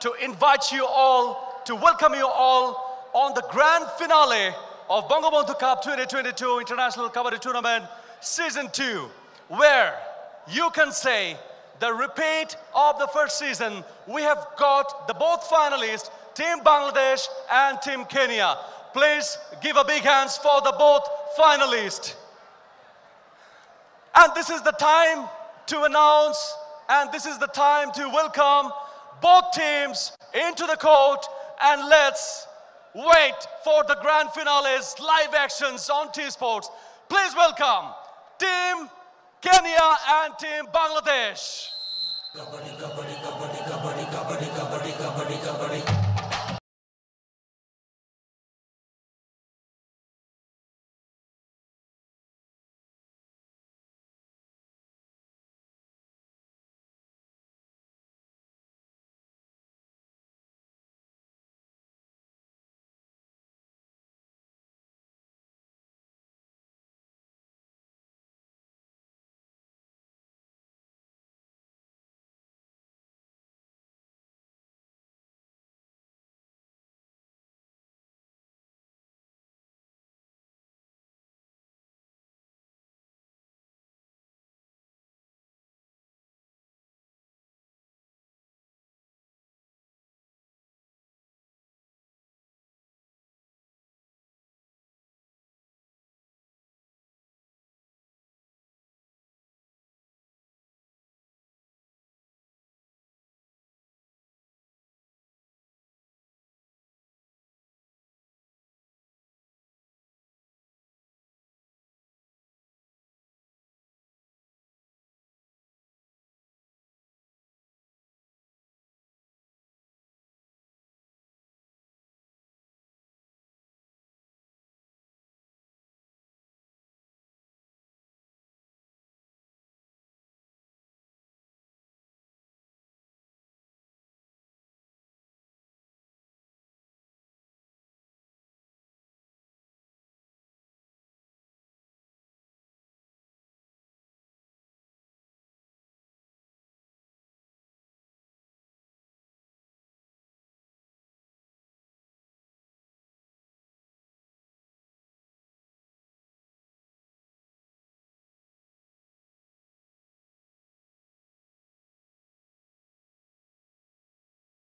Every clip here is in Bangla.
to invite you all, to welcome you all on the grand finale of Bangabandhu Cup 2022 International Kabaddi Tournament Season 2, where you can say the repeat of the first season, we have got the both finalists, Team Bangladesh and Team Kenya. Please give a big hands for the both finalists. And this is the time to announce, and this is the time to welcome both teams into the court. And let's wait for the grand finales live actions on T Sports. Please welcome Team Kenya and Team Bangladesh.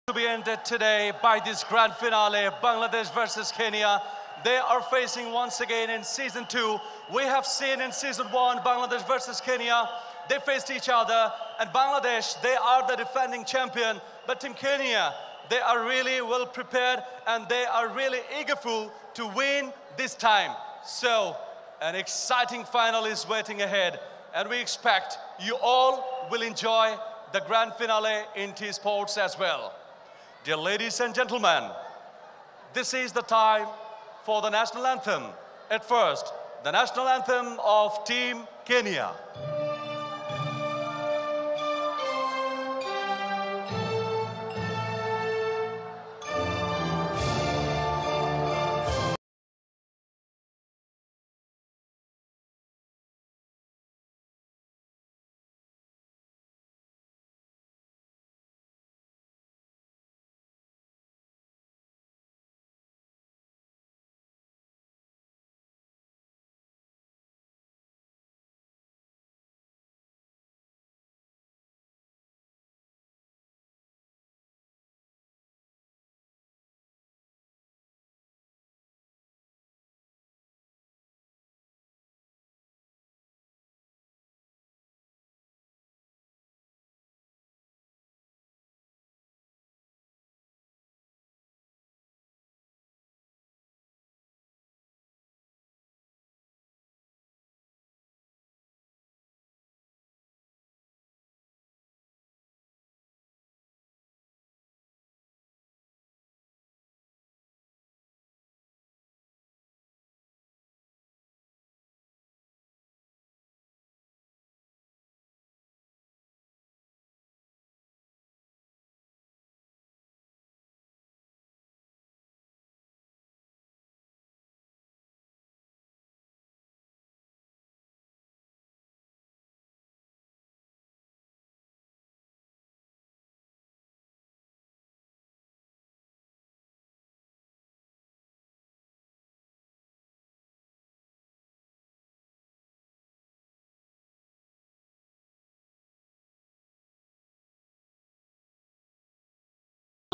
To be ended today by this grand finale Bangladesh versus Kenya. They are facing once again in season two. We have seen in season one Bangladesh versus Kenya. They faced each other, and Bangladesh, they are the defending champion. But Team Kenya, they are really well prepared and they are really eagerful to win this time. So, an exciting final is waiting ahead, and we expect you all will enjoy the grand finale in T Sports as well. Dear ladies and gentlemen, this is the time for the national anthem. At first, the national anthem of Team Kenya.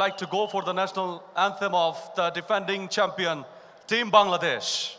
Like to go for the national anthem of the defending champion, Team Bangladesh.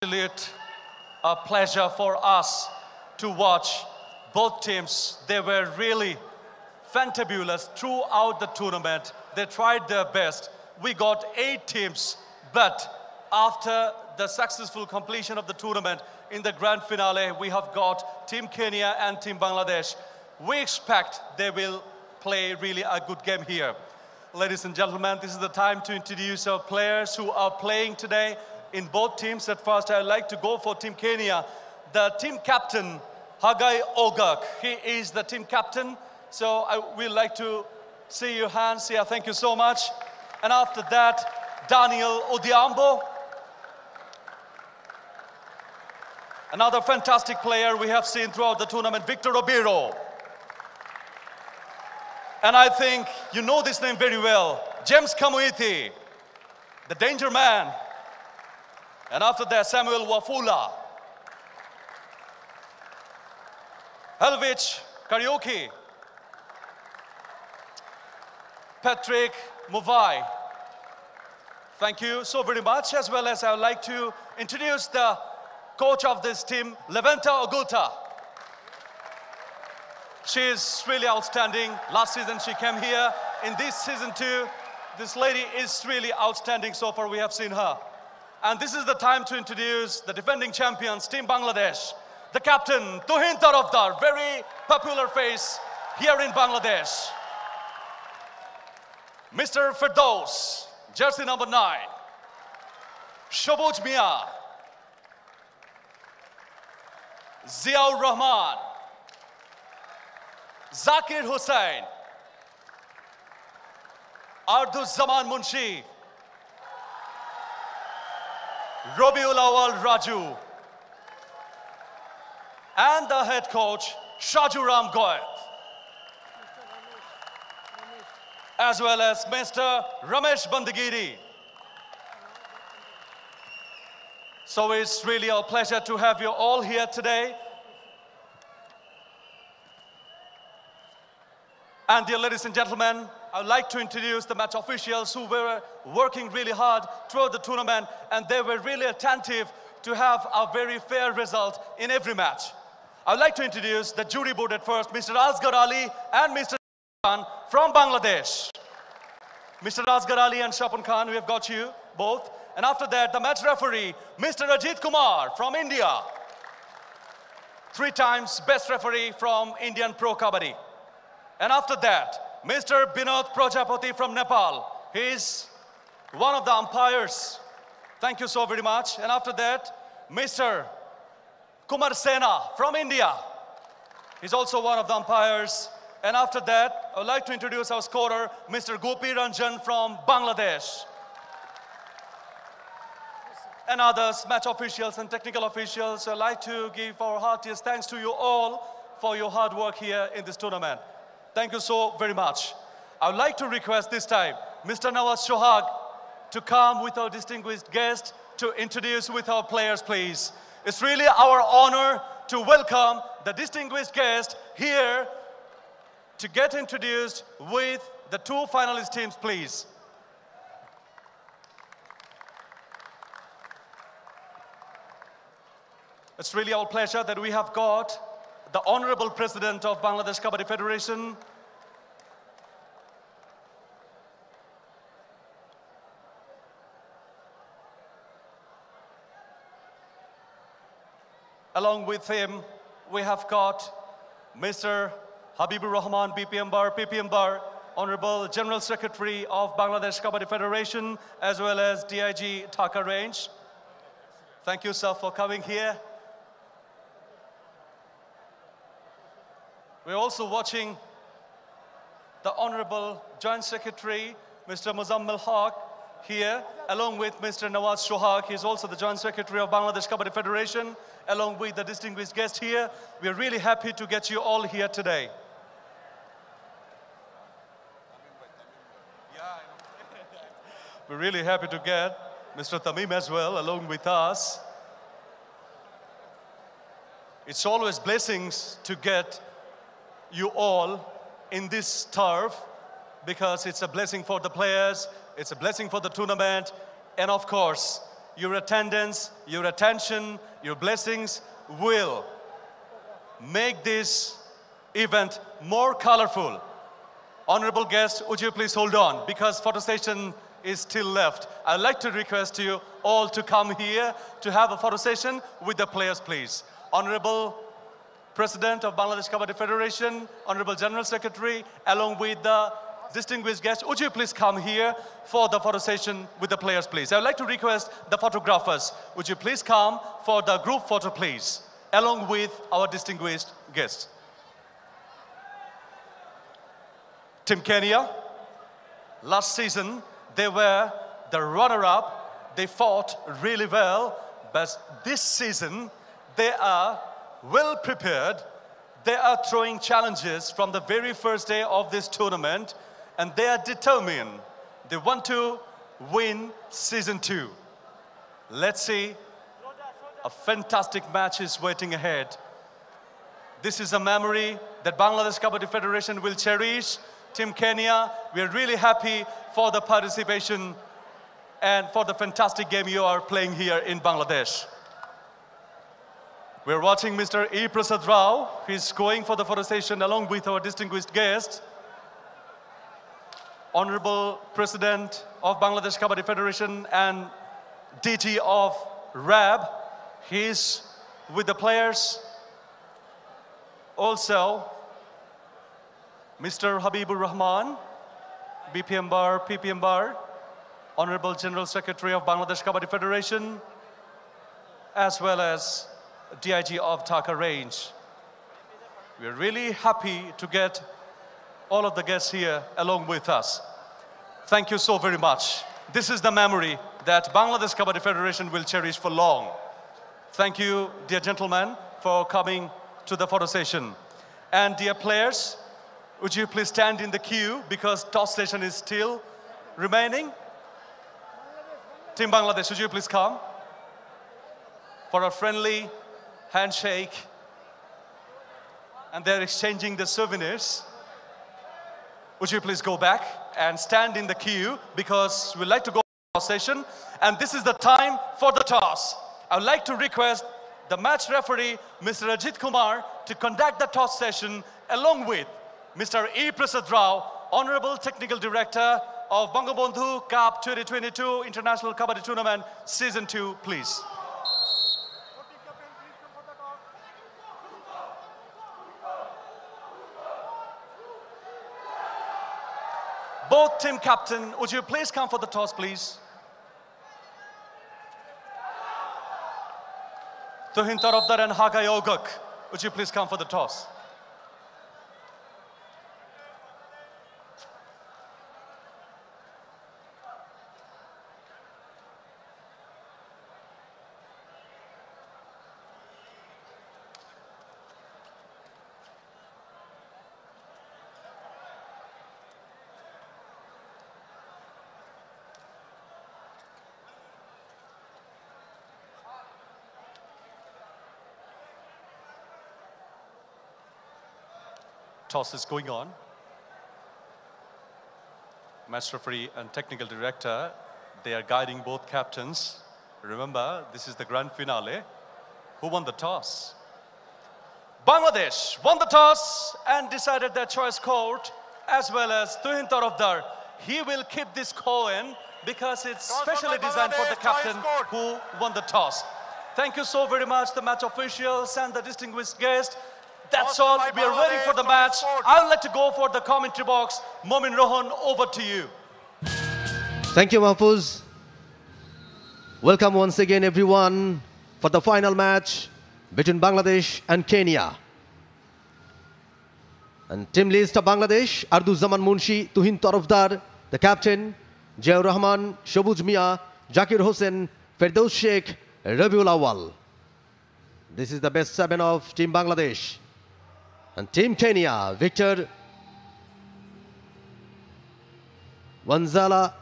It's a pleasure for us to watch both teams. They were really fantabulous throughout the tournament. They tried their best. We got eight teams, but after the successful completion of the tournament in the grand finale, we have got Team Kenya and Team Bangladesh. We expect they will play really a good game here. Ladies and gentlemen, this is the time to introduce our players who are playing today in both teams. At first, I'd like to go for Team Kenya. The team captain, Hagai Ogak, he is the team captain. So I would like to see your hands here. Thank you so much. And after that, Daniel Odiambo. Another fantastic player we have seen throughout the tournament, Victor Obiro. And I think you know this name very well, James Kamuiti, the danger man. And after that, Samuel Wafula. Helvich Karaoke. Patrick Muvai. Thank you so very much, as well as I would like to introduce the coach of this team, Leventa Oguta. She is really outstanding. Last season she came here. In this season too, this lady is really outstanding so far we have seen her. And this is the time to introduce the defending champions, Team Bangladesh. The captain, Tuhin Tarafdar, very popular face here in Bangladesh. Mr. Firdaus, jersey number nine. Shobuj Mia. Ziaur Rahman. Zakir Hussain. Ardu Zaman Munshi. Robiul Awal Raju. And the head coach, Shajuram Goyat. As well as Mr. Ramesh Bandagiri. So it's really our pleasure to have you all here today. And dear ladies and gentlemen, I would like to introduce the match officials who were working really hard throughout the tournament and they were really attentive to have a very fair result in every match. I would like to introduce the jury board at first, Mr. Asghar Ali and Mr. Khan from Bangladesh. Mr. Asghar Ali and Shapan Khan, we have got you both. And after that, the match referee, Mr. Ajit Kumar from India. Three times best referee from Indian Pro Kabaddi. And after that, Mr. Binod Prajapati from Nepal. He's one of the umpires. Thank you so very much. And after that, Mr. Kumar Sena from India. He's also one of the umpires. And after that, I would like to introduce our scorer, Mr. Gopi Ranjan from Bangladesh. And others, match officials and technical officials, I'd like to give our heartiest thanks to you all for your hard work here in this tournament. Thank you so very much. I would like to request this time Mr. Nawaz Shohag to come with our distinguished guest to introduce with our players, please. It's really our honor to welcome the distinguished guest here to get introduced with the two finalist teams, please. It's really our pleasure that we have got the Honorable President of Bangladesh Kabaddi Federation, Along with him, we have got Mr. Habibur Rahman, BPM Bar, PPM Bar, Honorable General Secretary of Bangladesh Kabaddi Federation, as well as DIG Dhaka Range. Thank you, sir, for coming here. We're also watching the Honorable Joint Secretary, Mr. Muzammil Haq, here, along with Mr. Nawaz Shohag. He's also the Joint Secretary of Bangladesh Kabaddi Federation, along with the distinguished guest here. We are really happy to get you all here today. We're really happy to get Mr. Tamim as well, along with us. It's always blessings to get you all in this turf because it's a blessing for the players, it's a blessing for the tournament, and of course, your attendance, your attention, your blessings will make this event more colorful. Honorable guests, would you please hold on because photo session is still left. I'd like to request you all to come here to have a photo session with the players, please. Honorable President of Bangladesh Kabaddi Federation, Honorable General Secretary, along with the distinguished guests, would you please come here for the photo session with the players, please? I would like to request the photographers, would you please come for the group photo, please, along with our distinguished guests. Team Kenya, last season, they were the runner-up. They fought really well, but this season, they are well prepared. They are throwing challenges from the very first day of this tournament and they are determined. They want to win season two. Let's see. A fantastic match is waiting ahead. This is a memory that Bangladesh Kabaddi Federation will cherish. Team Kenya, we are really happy for the participation and for the fantastic game you are playing here in Bangladesh. We're watching Mr. E. Prasad Rao. He's going for the photo session along with our distinguished guest. Honorable President of Bangladesh Kabaddi Federation and DG of RAB. He's with the players. Also, Mr. Habibur Rahman, BPM Bar, PPM Bar, Honorable General Secretary of Bangladesh Kabaddi Federation, as well as DIG of Dhaka Range. We're really happy to get all of the guests here along with us. Thank you so very much. This is the memory that Bangladesh Kabaddi Federation will cherish for long. Thank you, dear gentlemen, for coming to the photo session. And dear players, would you please stand in the queue because toss session is still remaining? Team Bangladesh, would you please come for a friendly handshake? And they're exchanging the souvenirs. Would you please go back and stand in the queue because we'd like to go to the session. And this is the time for the toss. I would like to request the match referee, Mr. Ajit Kumar, to conduct the toss session along with Mr. E. Prasad Rao, Honorable Technical Director of Bangabandhu Cup 2022 International Kabaddi Tournament Season 2, please. Both team captain, would you please come for the toss, please? Tuhin Tarafdar and Hagai Oguk, would you please come for the toss? Toss is going on. Match referee and technical director, they are guiding both captains. Remember, this is the grand finale. Who won the toss? Bangladesh won the toss and decided their choice court as well as Tuhin Tarafdar. He will keep this coin because it's Toss specially designed for the captain who won the toss. Thank you so very much, the match officials and the distinguished guest. That's all. We are waiting for the match. I would like to go for the commentary box. Momin Rohan, over to you. Thank you, Mahfuz. Welcome once again, everyone, for the final match between Bangladesh and Kenya. And team list of Bangladesh, Arduzzaman Munshi, Tuhin Tarafdar, the captain, Jair Rahman, Shobuj Mia, Jakir Hossein, Ferdouz Sheikh, Rabiul Awal. This is the best seven of Team Bangladesh. And Team Kenya, Victor Wanzala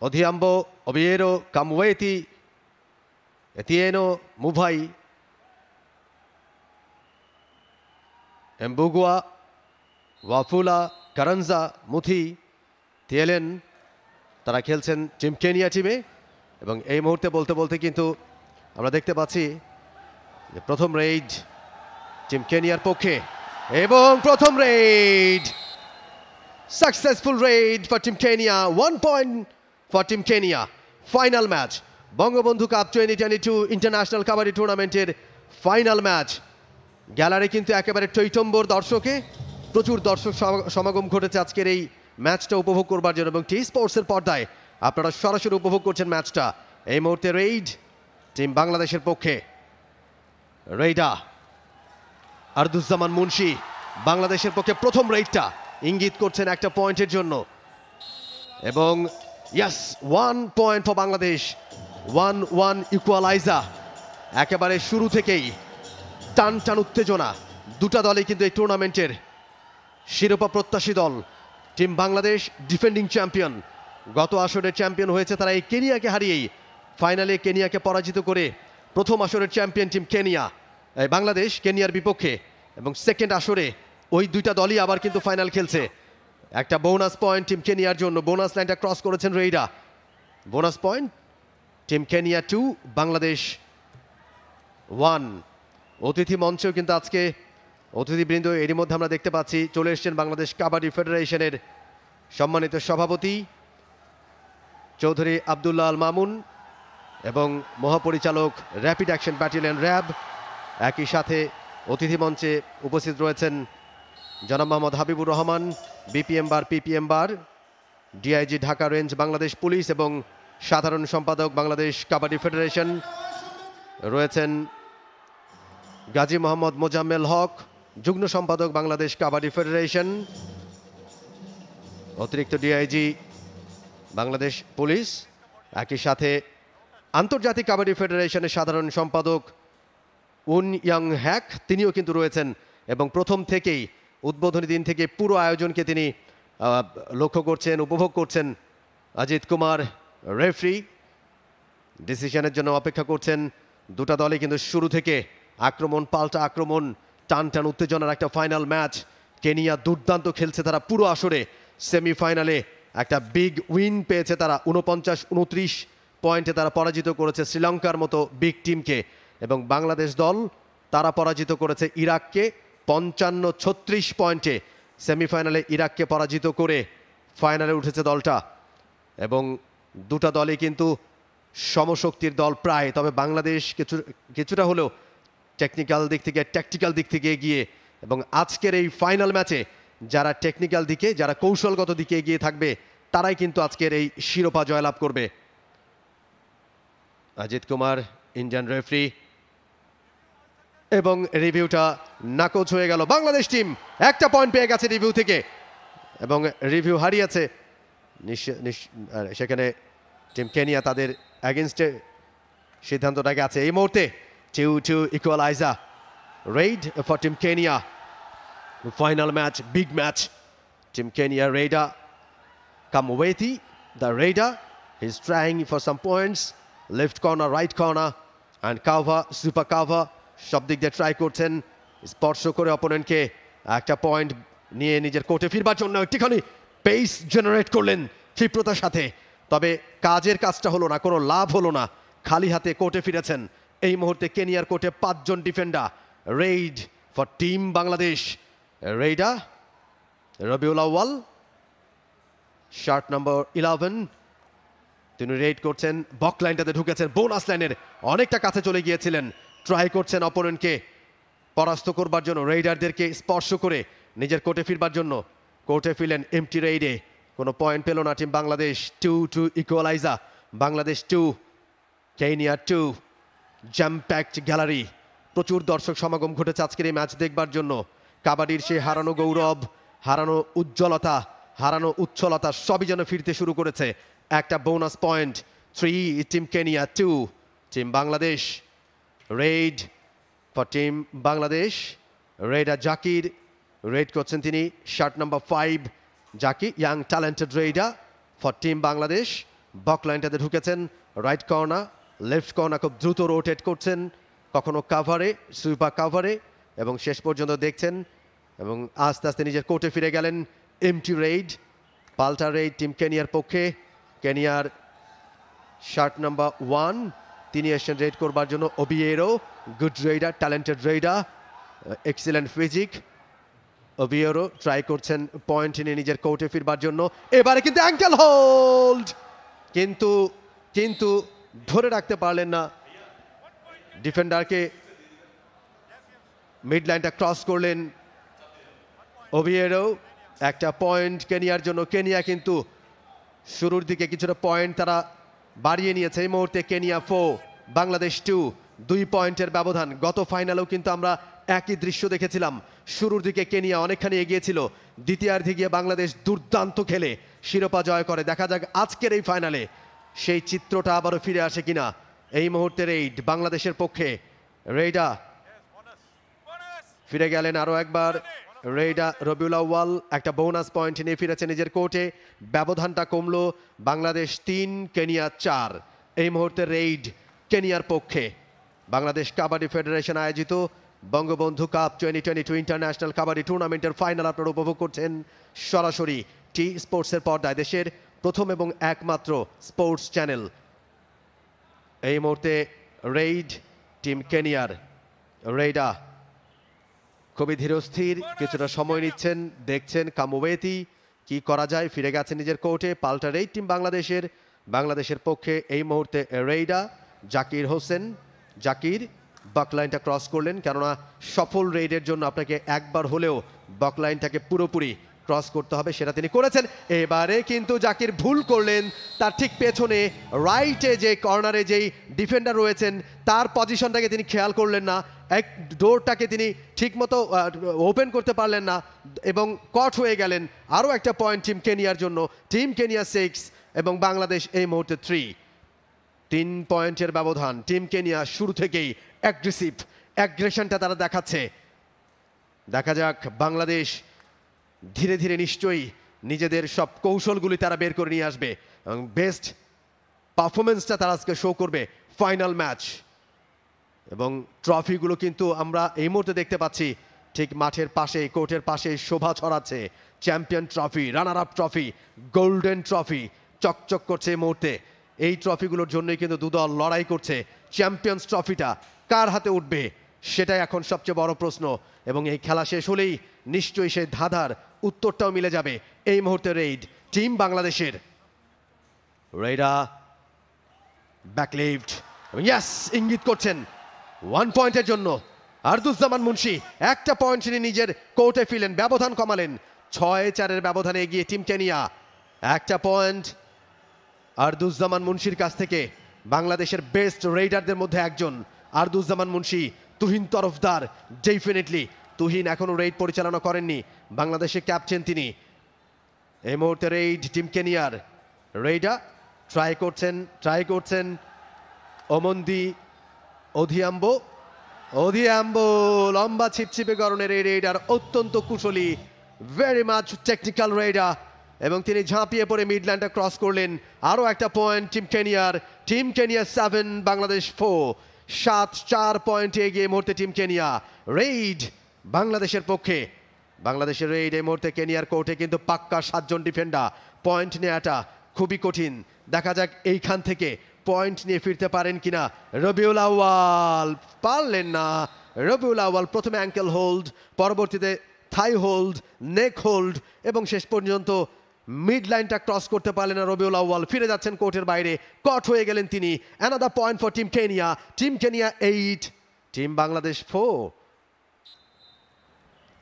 Odhiambo, Obiero, Kamweti, Etieno, Muvai, Mbugua, ওয়াফুলা কারানজা মুথি থিয়েলেন তারা খেলছেন টিম কেনিয়া টিমে এবং এই মুহূর্তে বলতে বলতে কিন্তু আমরা দেখতে পাচ্ছি যে প্রথম রেইড টিম কেনিয়ার পক্ষে এবং প্রথম raid successful raid for Team Kenya. One point for Team Kenya. Final match. Bangabandhu cup twenty twenty two international kabaddi টুর্নামেন্টের ফাইনাল ম্যাচ গ্যালারি কিন্তু একেবারে টৈটম্বর দর্শকে, প্রচুর দর্শক সম- সমাগম ঘটেছে আজকের এই ম্যাচটা উপভোগ করবার জন্য এবং টি স্পোর্টসের পর্দায় আপনারা সরাসরি উপভোগ করছেন ম্যাচটা এই মুহূর্তে রেইড টিম বাংলাদেশের পক্ষে। রেইডা, আরদুজ্জামান মুন্সি বাংলাদেশের পক্ষে প্রথম রেইডটা ইঙ্গিত করছেন একটা পয়েন্টের জন্য। এবং yes one point for Bangladesh one one equaliser একেবারে শুরু থেকেই টান টান উত্তেজনা। দুটা দলই কিন্তু এই টুর্নামেন্টের শিরোপা প্রত্যাশী দল। টিম বাংলাদেশ ডিফেন্ডিং চ্যাম্পিয়ন গত আসরের চ্যাম্পিয়ন হয়েছে তারা এই কেনিয়াকে হারিয়েই ফাইনালে কেনিয়াকে পরাজিত করে প্রথম আসরের চ্যাম্পিয়ন টিম কেনিয়া। বাংলাদেশ কেনিয়ার বিপক্ষে এবং সেকেন্ড আসরে ওই দুইটা দলই আবার কিন্তু ফাইনাল খেলছে। একটা বোনাস পয়েন্ট টিম কেনিয়ার জন্য। বোনাস লাইনটা ক্রস করেছেন raider. Bonus point team Kenya two, Bangladesh one. অতিথি মঞ্চেও কিন্তু আজকে অতিথিবৃন্দ এরই মধ্যে আমরা দেখতে পাচ্ছি। চলে এসছেন বাংলাদেশ কাবাডি ফেডারেশনের সম্মানিত সভাপতি চৌধুরী আবদুল্লাহ আল মামুন। এবং মহাপরিচালক র্যাপিড অ্যাকশন ব্যাটালিয়ন র্যাব একই সাথে অতিথি মঞ্চে উপস্থিত রয়েছেন জনাব Mohammad Habibur Rahman BPM bar PPM bar DIG Dhaka range Bangladesh police এবং সাধারণ সম্পাদক বাংলাদেশ কাবাডি ফেডারেশন রয়েছেন গাজী মোহাম্মদ মোজাম্মেল হক, যুগ্ম সম্পাদক বাংলাদেশ কাবাডি ফেডারেশন অতিরিক্ত ডিআইজি বাংলাদেশ পুলিশ একই সাথে আন্তর্জাতিক কাবাডি ফেডারেশনের সাধারণ সম্পাদক উন ইয়াং হ্যাক, তিনিও কিন্তু রয়েছেন। এবং প্রথম থেকেই, উদ্বোধনী দিন থেকে পুরো আয়োজনকে তিনি লক্ষ্য করছেন, উপভোগ করছেন অজিত কুমার, রেফরি। ডিসিশনের জন্য অপেক্ষা করছেন দুটা দলে কিন্তু শুরু থেকে আক্রমণ, পাল্টা আক্রমণ টান টান উত্তেজনার একটা ফাইনাল ম্যাচ কেনিয়া দুর্দান্ত খেলছে তারা পুরো আসরে। সেমিফাইনালে একটা বিগ উইন পেয়েছে তারা উনপঞ্চাশ উনত্রিশ পয়েন্টে তারা পরাজিত করেছে শ্রীলঙ্কার মতো বিগ টিমকে। এবং বাংলাদেশ দল তারা পরাজিত করেছে ইরাককে পঞ্চান্ন ছত্রিশ পয়েন্টে। সেমিফাইনালে ইরাককে পরাজিত করে ফাইনালে উঠেছে দলটা। এবং দুটা দলই কিন্তু সমশক্তির দল প্রায়। তবে বাংলাদেশ কিছু, কিছুটা হলেও টেকনিক্যাল দিক থেকে ট্যাকটিক্যাল দিক থেকে এগিয়ে। এবং আজকের এই ফাইনাল ম্যাচে যারা টেকনিক্যাল দিকে, যারা কৌশলগত দিকে এগিয়ে থাকবে, তারাই কিন্তু আজকের এই শিরোপা জয়লাভ করবে। Ajit Kumar Indian referee. এবং রিভিউটা নাকচ হয়ে গেল বাংলাদেশ টিম। একটা পয়েন্ট পেয়ে গেছে রিভিউ থেকে। এবং রিভিউ হারিয়েছে সেখানে টিম কেনিয়া তাদের অ্যাগেনস্টে সিদ্ধান্তটাকে আছে। এই মুহূর্তে two two equaliser raid for team Kenya final match big match team Kenya raider Kamweti, the Raider, he's trying for some points. Left corner, right corner, and cover, super cover সব দিক দিয়ে ট্রাই করছেন। স্পর্শ করে অপোনেন্টকে একটা পয়েন্ট নিয়ে নিজের কোর্টে ফিরবার জন্য একটিখানি পেস জেনারেট করলেন ক্ষিপ্রতার সাথে। তবে কাজের কাজটা হলো না কোনো লাভ হলো না। খালি হাতে কোর্টে ফিরেছেন। এই মুহূর্তে কেনিয়ার কোর্টে পাঁচজন defender raid for team Bangladesh raider Robiul Awal shirt number eleven তিনি রেড করছেন বক লাইনটাতে ঢুকেছেন বোনাস লাইনের অনেকটা কাছে চলে গিয়েছিলেন। ট্রাই করছেন অপোনেন্টকে পরাস্ত করবার জন্য রেইডারদেরকে স্পর্শ করে নিজের কোর্টে ফিরবার জন্য। কোর্টে ফিরলেন এমটি রেইডে কোনো পয়েন্ট পেল না team Bangladesh two two equaliser Bangladesh two Kenya two jam packed gallery প্রচুর দর্শক সমাগম ঘটেছে আজকের এই ম্যাচ দেখবার জন্য। কাবাডির সেই হারানো গৌরব, হারানো উজ্জ্বলতা, হারানো উচ্ছলতা সবই যেন ফিরতে শুরু করেছে। একটা bonus point three team Kenya two team Bangladesh raid for team Bangladesh raid R Zakir raid করছেন তিনি shirt number five Zaki young talented raider for team Bangladesh baulk লাইনটাতে ঢুকেছেন রাইট কর্নার লেফট কর্নার খুব দ্রুত রোটেট করছেন। কখনো কাভারে সুইপার কাভারে এবং শেষ পর্যন্ত দেখছেন এবং আস্তে আস্তে নিজের কোর্টে ফিরে গেলেন এমটি রেইড পাল্টা রেইড টিম কেনিয়ার পক্ষে। কেনিয়ার শার্ট নাম্বার ওয়ান। তিনি এসেছেন রেড করবার জন্য Obiero good raider talented raider excellent physique. Obiero try করছেন পয়েন্ট নিয়ে নিজের কোর্টে ফিরবার জন্য। এবারে কিন্তু অ্যাঙ্কেল হোল্ড কিন্তু কিন্তু ধরে রাখতে পারলেন না। ডিফেন্ডারকে মিড লাইনটা ক্রস করলেন। ওভিয়েরো একটা পয়েন্ট কেনিয়ার জন্য। কেনিয়া কিন্তু শুরুর দিকে কিছুটা পয়েন্ট তারা বাড়িয়ে নিয়েছে। এই মুহূর্তে কেনিয়া ফো বাংলাদেশ টু দুই পয়েন্টের ব্যবধান। গত ফাইনালেও কিন্তু আমরা একই দৃশ্য দেখেছিলাম। শুরুর দিকে কেনিয়া অনেকখানি এগিয়েছিল দ্বিতীয়ার্ধে গিয়ে বাংলাদেশ দুর্দান্ত খেলে। শিরোপা জয় করে। দেখা যাক আজকের এই ফাইনালে সেই চিত্রটা আবারও ফিরে আসে কিনা। এই মুহূর্তের এই বাংলাদেশের পক্ষে। রেইডা ফিরে গেলেন আরও একবার। রেইডা রবিউল আউয়াল একটা বোনাস পয়েন্ট নিয়ে ফিরেছে নিজের কোর্টে। ব্যবধানটা কমলো বাংলাদেশ তিন, কেনিয়া চার। এই মুহূর্তে রেইড কেনিয়ার পক্ষে। বাংলাদেশ কাবাডি ফেডারেশন আয়োজিত Bangabandhu cup twenty twenty two international kabaddi টুর্নামেন্টের ফাইনাল আপনারা উপভোগ করছেন সরাসরি টি স্পোর্টসের পর্দায়, দেশের প্রথম এবং একমাত্র স্পোর্টস চ্যানেল। এই মুহূর্তে রেইড টিম কেনিয়ার। রেইডা খুবই ধীরস্থির, কিছুটা সময় নিচ্ছেন, দেখছেন কামুবেতি কি করা যায়, ফিরে গেছে নিজের কোর্টে, পাল্টা রেইড টিম বাংলাদেশের বাংলাদেশের পক্ষে এই মুহূর্তে রেইডা, জাকির হোসেন, জাকির বকলাইনটা ক্রস করলেন, কেননা সফল রেইডের জন্য আপনাকে একবার হলেও বকলাইনটাকে পুরোপুরি ক্রস করতে হবে, সেটা তিনি করেছেন। এবারে কিন্তু জাকির ভুল করলেন, তার ঠিক পেছনে রাইটে যে কর্নারে যেই ডিফেন্ডার রয়েছেন, তার পজিশনটাকে তিনি খেয়াল করলেন না এক ডোরটাকে তিনি ঠিকমতো ওপেন করতে পারলেন না এবং কট হয়ে গেলেন আরও একটা পয়েন্ট টিম কেনিয়ার জন্য। টিম কেনিয়া সিক্স এবং বাংলাদেশ এই মুহূর্তে থ্রি। তিন পয়েন্টের ব্যবধান। টিম কেনিয়া শুরু থেকেই অ্যাগ্রেসিভ অ্যাগ্রেশনটা তারা দেখাচ্ছে। দেখা যাক, বাংলাদেশ ধীরে ধীরে নিশ্চয়ই নিজেদের সব কৌশলগুলি তারা বের করে নিয়ে আসবে এবং বেস্ট পারফরমেন্সটা তারা আজকে শো করবে ফাইনাল ম্যাচ এবং ট্রফিগুলো কিন্তু আমরা এই মুহূর্তে দেখতে পাচ্ছি, ঠিক মাঠের পাশে কোর্টের পাশে শোভা ছড়াচ্ছে। Champion trophy runner up trophy, golden trophy চকচক করছে এই মুহূর্তে। এই ট্রফিগুলোর জন্যই কিন্তু দুদল লড়াই করছে চ্যাম্পিয়ন্স ট্রফিটা। কার হাতে উঠবে, সেটাই এখন সবচেয়ে বড় প্রশ্ন। এবং এই খেলা শেষ হলেই নিশ্চয়ই সেই ধাঁধার উত্তরটাও মিলে যাবে এই মুহূর্তে রেইড টিম বাংলাদেশের। রেইডা ব্যাকলিফট ইয়াস ইঙ্গিত করছেন ওয়ান পয়েন্টের জন্য আরদুজ্জামান মুন্সি একটা পয়েন্ট তিনি নিজের কোর্টে ফিলেন ব্যবধান কমালেন। ছয় চারের ব্যবধানে এগিয়ে টিম কেনিয়া একটা পয়েন্ট আরদুজ্জামান মুন্সির কাছ থেকে। বাংলাদেশের বেস্ট রেইডারদের মধ্যে একজন আরদুজ্জামান মুন্সি, তুহিন তরফদার। ডেফিনেটলি তুহিন এখনও রেইড পরিচালনা করেননি। বাংলাদেশের ক্যাপ্টেন তিনি। এই মুহূর্তে রেইড টিম কেনিয়ার। রেইডা ট্রাই করছেন ট্রাই করছেন। ওমন্দি অধিয়াম্বো অধিয়াম্বো, লম্বা ছিপছিপে গরনের এই রেইডার অত্যন্ত কুশলী ভেরি মাচ টেকনিক্যাল রেইডার এবং তিনি ঝাঁপিয়ে পড়ে মিডল্যান্ডটা ক্রস করলেন। আরও একটা পয়েন্ট টিম কেনিয়ার টিম কেনিয়ার সেভেন বাংলাদেশ ফোর সাত, চার পয়েন্টে এগিয়ে মুহূর্তে টিম কেনিয়া রেইড বাংলাদেশের পক্ষে। বাংলাদেশের রেইড এই মুহূর্তে কেনিয়ার কোর্টে কিন্তু পাক্কা সাতজন ডিফেন্ডার পয়েন্ট নেওয়াটা খুবই কঠিন। দেখা যাক এইখান থেকে পয়েন্ট নিয়ে ফিরতে পারেন কিনা? রবিউল আওয়াল পারলেন না। রবিউল আওয়াল প্রথমে অ্যাঙ্কেল হোল্ড পরবর্তীতে থাই হোল্ড নেক হোল্ড এবং শেষ পর্যন্ত মিড লাইনটা ক্রস করতে পারলেন না রবিউল আওয়াল ফিরে যাচ্ছেন কোর্টের বাইরে। কট হয়ে গেলেন তিনি। Another point for team Kenya team Kenya eight team Bangladesh four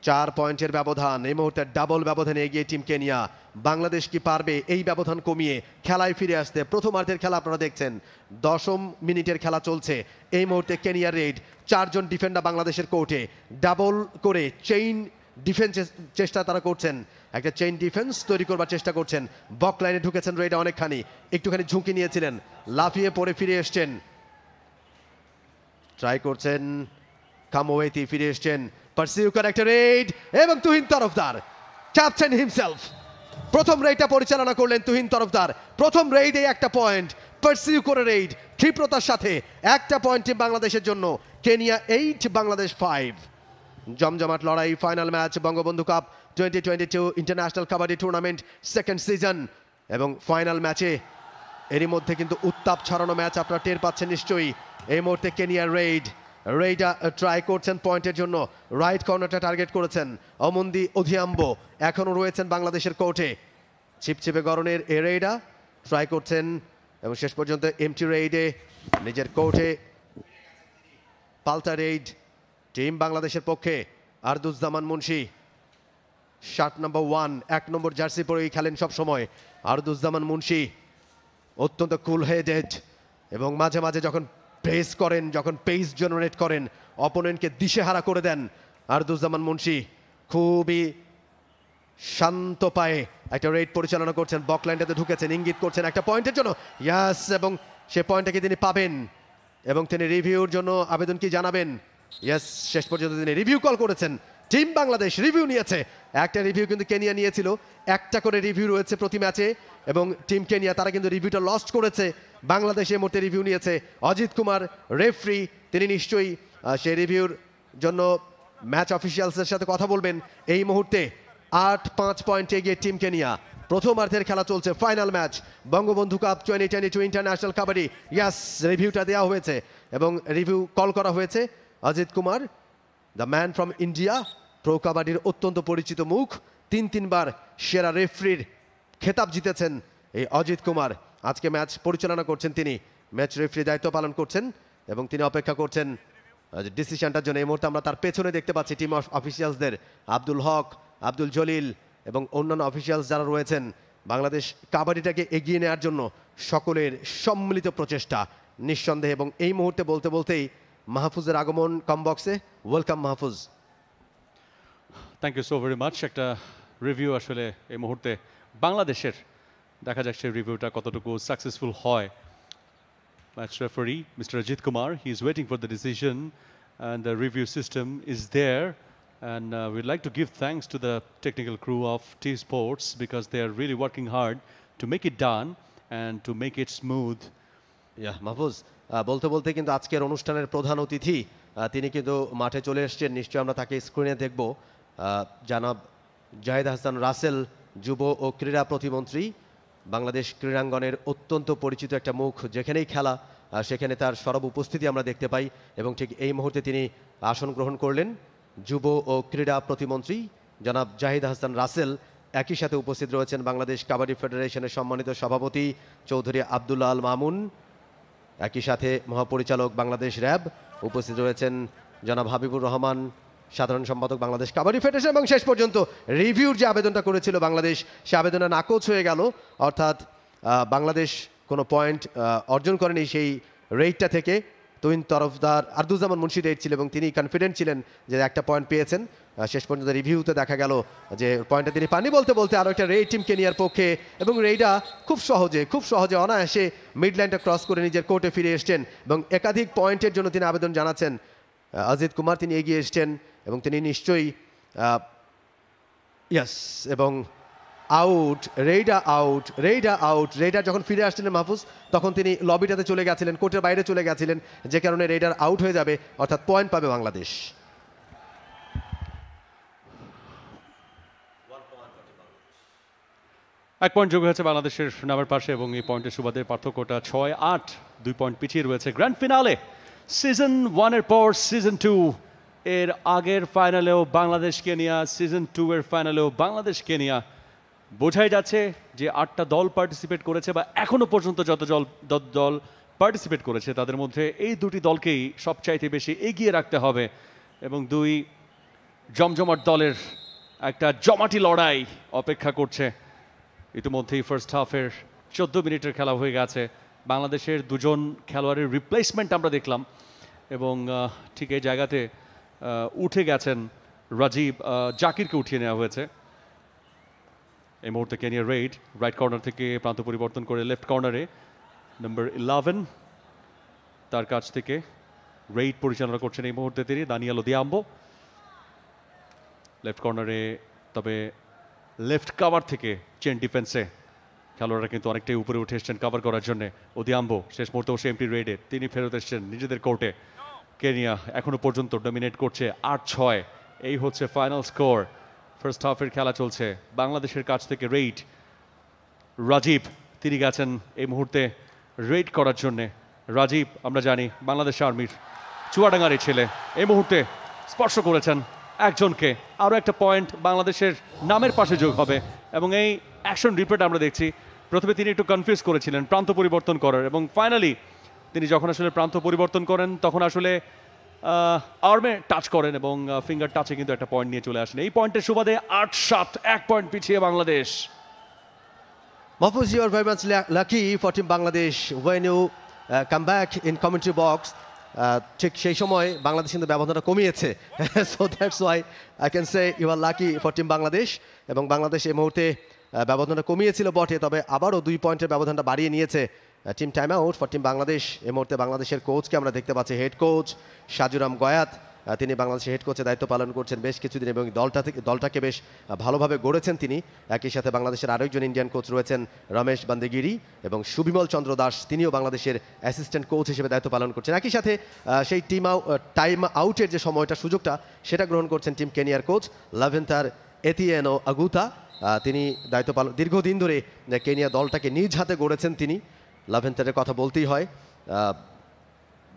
চার পয়েন্টের ব্যবধান। এই মুহূর্তে ডাবল ব্যবধানে এগিয়ে টিম কেনিয়া। বাংলাদেশ কি পারবে? এই ব্যবধান কমিয়ে খেলায় ফিরে আসতে প্রথমার্ধের খেলা আপনারা দেখছেন। দশম মিনিটের খেলা চলছে। এই মুহূর্তে কেনিয়া রেড চারজন ডিফেন্ডার বাংলাদেশের কোর্টে। ডাবল করে চেইন ডিফেন্স চেষ্টা তারা করছেন। একটা চেইন ডিফেন্স তৈরি করবার চেষ্টা করছেন। বক লাইনে ঢুকেছেন রেড অনেকখানি। একটুখানি ঝুঁকি নিয়েছিলেন। লাফিয়ে পড়ে ফিরে এসছেন। ট্রাই করছেন। কামোয়েতি ফিরে এসছেন। পারসিউ করে একটা রেড এবং তুহিন তরফদার ক্যাপ্টেন হিমসেলফ প্রথম রেইডটা পরিচালনা করলেন তুহিন তরফদার। প্রথম রেইডে একটা পয়েন্ট পারসিউ করে রেইড ক্ষিপ্রতার সাথে একটা পয়েন্ট বাংলাদেশের জন্য কেনিয়া এইট বাংলাদেশ ফাইভ জমজমাট লড়াই final match Bangabandhu cup twenty twenty two international kabaddi tournament second season এবং ফাইনাল ম্যাচে এরই মধ্যে কিন্তু উত্তাপ ছড়ানো ম্যাচ আপনারা টের পাচ্ছেন নিশ্চয়ই। এই মুহূর্তে কেনিয়া রেইড রেইডা ট্রাই করছেন পয়েন্টের জন্য। রাইট কর্নারটা টার্গেট করেছেন অমন্দি অধিয়াম্ব। এখনও রয়েছেন বাংলাদেশের কোর্টে। ছিপছিপে গরনের এ রেইডা ট্রাই করছেন, এবং শেষ পর্যন্ত এমটি রেইডে নিজের কোর্টে পাল্টা রেইড টিম বাংলাদেশের পক্ষে। Arduzzaman Munshi shirt number one এক নম্বর জার্সি পরেই খেলেন সব সময়। আরদুজ্জামান মুন্সি, অত্যন্ত কুল হেডেড এবং মাঝে মাঝে যখন প্রেস করেন, যখন পেস জেনারেট করেন অপোনেন্টকে দিশেহারা করে দেন। আরদুজ্জামান মুন্সি খুবই শান্ত পায়ে একটা রেড পরিচালনা করছেন, বকল্যান্ডেতে ঢুকেছেন, ইঙ্গিত করছেন একটা পয়েন্টের জন্য। ইয়াস এবং সে পয়েন্টটাকে তিনি পাবেন। এবং তিনি রিভিউর জন্য আবেদন কি জানাবেন? ইয়াস শেষ পর্যন্ত তিনি রিভিউ কল করেছেন। টিম বাংলাদেশ রিভিউ নিয়েছে। একটা রিভিউ কিন্তু কেনিয়া নিয়েছিল, একটা করে রিভিউ রয়েছে প্রতি ম্যাচে, এবং টিম কেনিয়া তারা কিন্তু রিভিউটা লস্ট করেছে। বাংলাদেশ এই মুহূর্তে রিভিউ নিয়েছে। অজিত কুমার রেফরি তিনি নিশ্চয়ই সেই রিভিউর জন্য ম্যাচ অফিসিয়ালসের সাথে কথা বলবেন। এই মুহূর্তে আট পাঁচ পয়েন্ট এগিয়ে টিম কেনিয়া। প্রথমার্ধের খেলা চলছে final match Bangabandhu cup twenty twenty two international kabaddi yes রিভিউটা দেওয়া হয়েছে, এবং রিভিউ কল করা হয়েছে। Ajit Kumar the man from India pro কাবাডির অত্যন্ত পরিচিত মুখ, তিন তিনবার সেরা রেফরির খেতাব জিতেছেন এই অজিত কুমার। আজকে ম্যাচ পরিচালনা করছেন তিনি। ম্যাচ রেফরি দায়িত্ব পালন করছেন এবং তিনি অপেক্ষা করছেন ডিসিশনটার জন্য। এই মুহূর্তে আমরা তার পেছনে দেখতে পাচ্ছি টিম অফ অফিসিয়ালসদের আব্দুল হক, আব্দুল জলিল এবং অন্যান্য অফিসিয়ালস যারা রয়েছেন। বাংলাদেশ কাবাডিটাকে এগিয়ে নেওয়ার জন্য সকলের সম্মিলিত প্রচেষ্টা, নিঃসন্দেহে। এবং এই মুহূর্তে বলতে বলতেই মাহফুজের আগমন কমবক্সে welcome Mahfuz. Thank you so very much একটা রিভিউ আসলে এই মুহূর্তে বাংলাদেশের দেখা যাক সেই রিভিউটা কতটুকু সাকসেসফুল হয়। Match referee mister Ajit Kumar he is waiting for the decision and the review system is there and we'd like to give thanks to the technical crew of T sports because they are really working hard to make it done and to make it smooth yeah Mahfuz ah, বলতে বলতে কিন্তু আজকের অনুষ্ঠানের প্রধান অতিথি তিনি কিন্তু মাঠে চলে এসেছেন। নিশ্চয়ই আমরা তাকে স্ক্রিনে দেখব। জানাব জাহেদ হাসান রাসেল, যুব ও ক্রীড়া প্রতিমন্ত্রী, বাংলাদেশ ক্রীড়াঙ্গনের অত্যন্ত পরিচিত একটা মুখ যেখানেই খেলা সেখানে তার সরব উপস্থিতি আমরা দেখতে পাই এবং ঠিক এই মুহূর্তে তিনি আসন গ্রহণ করলেন। যুব ও ক্রীড়া প্রতিমন্ত্রী জনাব জাহিদ হাসান রাসেল একই সাথে উপস্থিত রয়েছেন বাংলাদেশ কাবাডি ফেডারেশনের সম্মানিত সভাপতি চৌধুরী আবদুল্লাহ আল মামুন। একই সাথে মহাপরিচালক বাংলাদেশ র্যাব উপস্থিত রয়েছেন জনাব হাবিবুর রহমান, সাধারণ সম্পাদক বাংলাদেশ কাবাডি ফেডারেশন এবং শেষ পর্যন্ত রিভিউর যে আবেদনটা করেছিল বাংলাদেশ, সে আবেদনটা নাকচ হয়ে গেল। অর্থাৎ বাংলাদেশ কোনো পয়েন্ট অর্জন করেনি সেই রেটটা থেকে। তুহিন তরফদার আর্দুজ্জামান মুন্সি রেট ছিল এবং তিনি কনফিডেন্ট ছিলেন যে একটা পয়েন্ট পেয়েছেন। শেষ পর্যন্ত রিভিউতে দেখা গেল যে পয়েন্টটা তিনি পানি বলতে বলতে আরও একটা রেট টিম কেনিয়ার পক্ষে এবং রেইডা খুব সহজে খুব সহজে অনায়াসে মিড লাইনটা ক্রস করে নিজের কোর্টে ফিরে এসছেন এবং একাধিক পয়েন্টের জন্য তিনি আবেদন জানাচ্ছেন। অজিত কুমার তিনি এগিয়ে এসছেন এবং তিনি নিশ্চয়ই ইয়াস এবং out raider out raider out raider যখন ফিরে আসছিলেন মাহফুজ, তখন তিনি লবিটাতে চলে গেছিলেন, কোর্টের বাইরে চলে গেছিলেন, যে কারণে রেইডার আউট হয়ে যাবে, অর্থাৎ পয়েন্ট পাবে বাংলাদেশ। এক পয়েন্ট যোগ হয়েছে বাংলাদেশের নামের পাশে এবং এই পয়েন্টের সুবাদে পার্থক্যটা ছয় আট, দুই পয়েন্ট পিছিয়ে রয়েছে গ্র্যান্ড ফিনালে সিজন ওয়ানের পর সিজন টু এর আগের ফাইনালেও বাংলাদেশ কেনিয়া সিজন টু এর ফাইনালেও বাংলাদেশ কেনিয়া বোঝাই যাচ্ছে যে আটটা দল পার্টিসিপেট করেছে বা এখনও পর্যন্ত যত দল দল পার্টিসিপেট করেছে, তাদের মধ্যে এই দুটি দলকেই সবচাইতে বেশি এগিয়ে রাখতে হবে। এবং দুই, জমজমাট দলের একটা জমাটি লড়াই অপেক্ষা করছে। ইতিমধ্যেই ফার্স্ট হাফের চোদ্দ মিনিটের খেলা হয়ে গেছে। বাংলাদেশের দুজন খেলোয়াড়ের রিপ্লেসমেন্ট আমরা দেখলাম এবং ঠিক এই জায়গাতে উঠে গেছেন রাজীব জাকিরকে উঠিয়ে নেওয়া হয়েছে। এই মুহূর্তে কেনিয়া রেড রাইট কর্নার থেকে প্রান্ত পরিবর্তন করে লেফট কর্নারে নম্বর ইলেভেন তার কাছ থেকে রেইড পরিচালনা করছেন এই মুহূর্তে তিনি দানিয়াল দিয়াম্বো লেফট কর্নারে তবে লেফট কাভার থেকে চেন ডিফেন্সে খেলোয়াড়রা কিন্তু অনেকটাই উপরে উঠে এসছেন কাভার করার জন্য। ওদিয়াম্বো শেষ মুহূর্তে বসে এমপি রেডে তিনি ফেরত এসছেন নিজেদের কোর্টে কেনিয়া এখনও পর্যন্ত ডমিনেট করছে আট ছয়। এই হচ্ছে ফাইনাল স্কোর ফার্স্ট হাফের খেলা চলছে। বাংলাদেশের কাছ থেকে রেইড রাজীব, তিনি গেছেন এই মুহূর্তে রেড করার জন্যে। রাজীব, আমরা জানি বাংলাদেশ আর্মির চুয়াডাঙ্গারি ছেলে। এই মুহূর্তে স্পর্শ করেছেন একজনকে। আরও একটা পয়েন্ট বাংলাদেশের নামের পাশে যোগ হবে এবং এই অ্যাকশন রিপোর্ট আমরা দেখছি। প্রথমে তিনি একটু কনফিউজ করেছিলেন, প্রান্ত পরিবর্তন করার। এবং ফাইনালি তিনি যখন আসলে প্রান্ত পরিবর্তন করেন, তখন আসলে আর্মে টাচ করেন এবং ফিঙ্গার টাচে কিন্তু একটা পয়েন্ট নিয়ে চলে আসেন। এই পয়েন্টের সুবাদে আট সাত এক পয়েন্ট পিছিয়ে Bangladesh. Mahfouz, you are very much lucky for Team Bangladesh when you uh, come back in. Uh, ঠিক সেই সময় বাংলাদেশ কিন্তু ব্যবধানটা কমিয়েছে। So that's why I can say you are lucky for team Bangladesh এবং বাংলাদেশ এই মুহূর্তে ব্যবধানটা কমিয়েছিল বটে তবে আবারও দুই পয়েন্টের ব্যবধানটা বাড়িয়ে নিয়েছে team time out for team Bangladesh এই মুহূর্তে বাংলাদেশের কোচকে আমরা দেখতে পাচ্ছি হেড কোচ সাজুরাম গয়াত। তিনি বাংলাদেশের হেড কোচের দায়িত্ব পালন করছেন বেশ কিছুদিন এবং দলটা থেকে, দলটাকে বেশ ভালোভাবে গড়েছেন তিনি। একই সাথে বাংলাদেশের আরেকজন ইন্ডিয়ান কোচ রয়েছেন রমেশ বান্দেগিরি এবং সুবিমল চন্দ্র দাস। তিনিও বাংলাদেশের অ্যাসিস্ট্যান্ট কোচ হিসেবে দায়িত্ব পালন করছেন। একই সাথে সেই টিম টাইম আউটের যে সময়টা, সুযোগটা, সেটা গ্রহণ করছেন টিম কেনিয়ার কোচ লাভেন্তার এতিয়ানো আগুতা। তিনি দায়িত্ব পালন, দীর্ঘদিন ধরে কেনিয়া দলটাকে নিজ হাতে গড়েছেন তিনি। লাভেন্তারের কথা বলতেই হয়।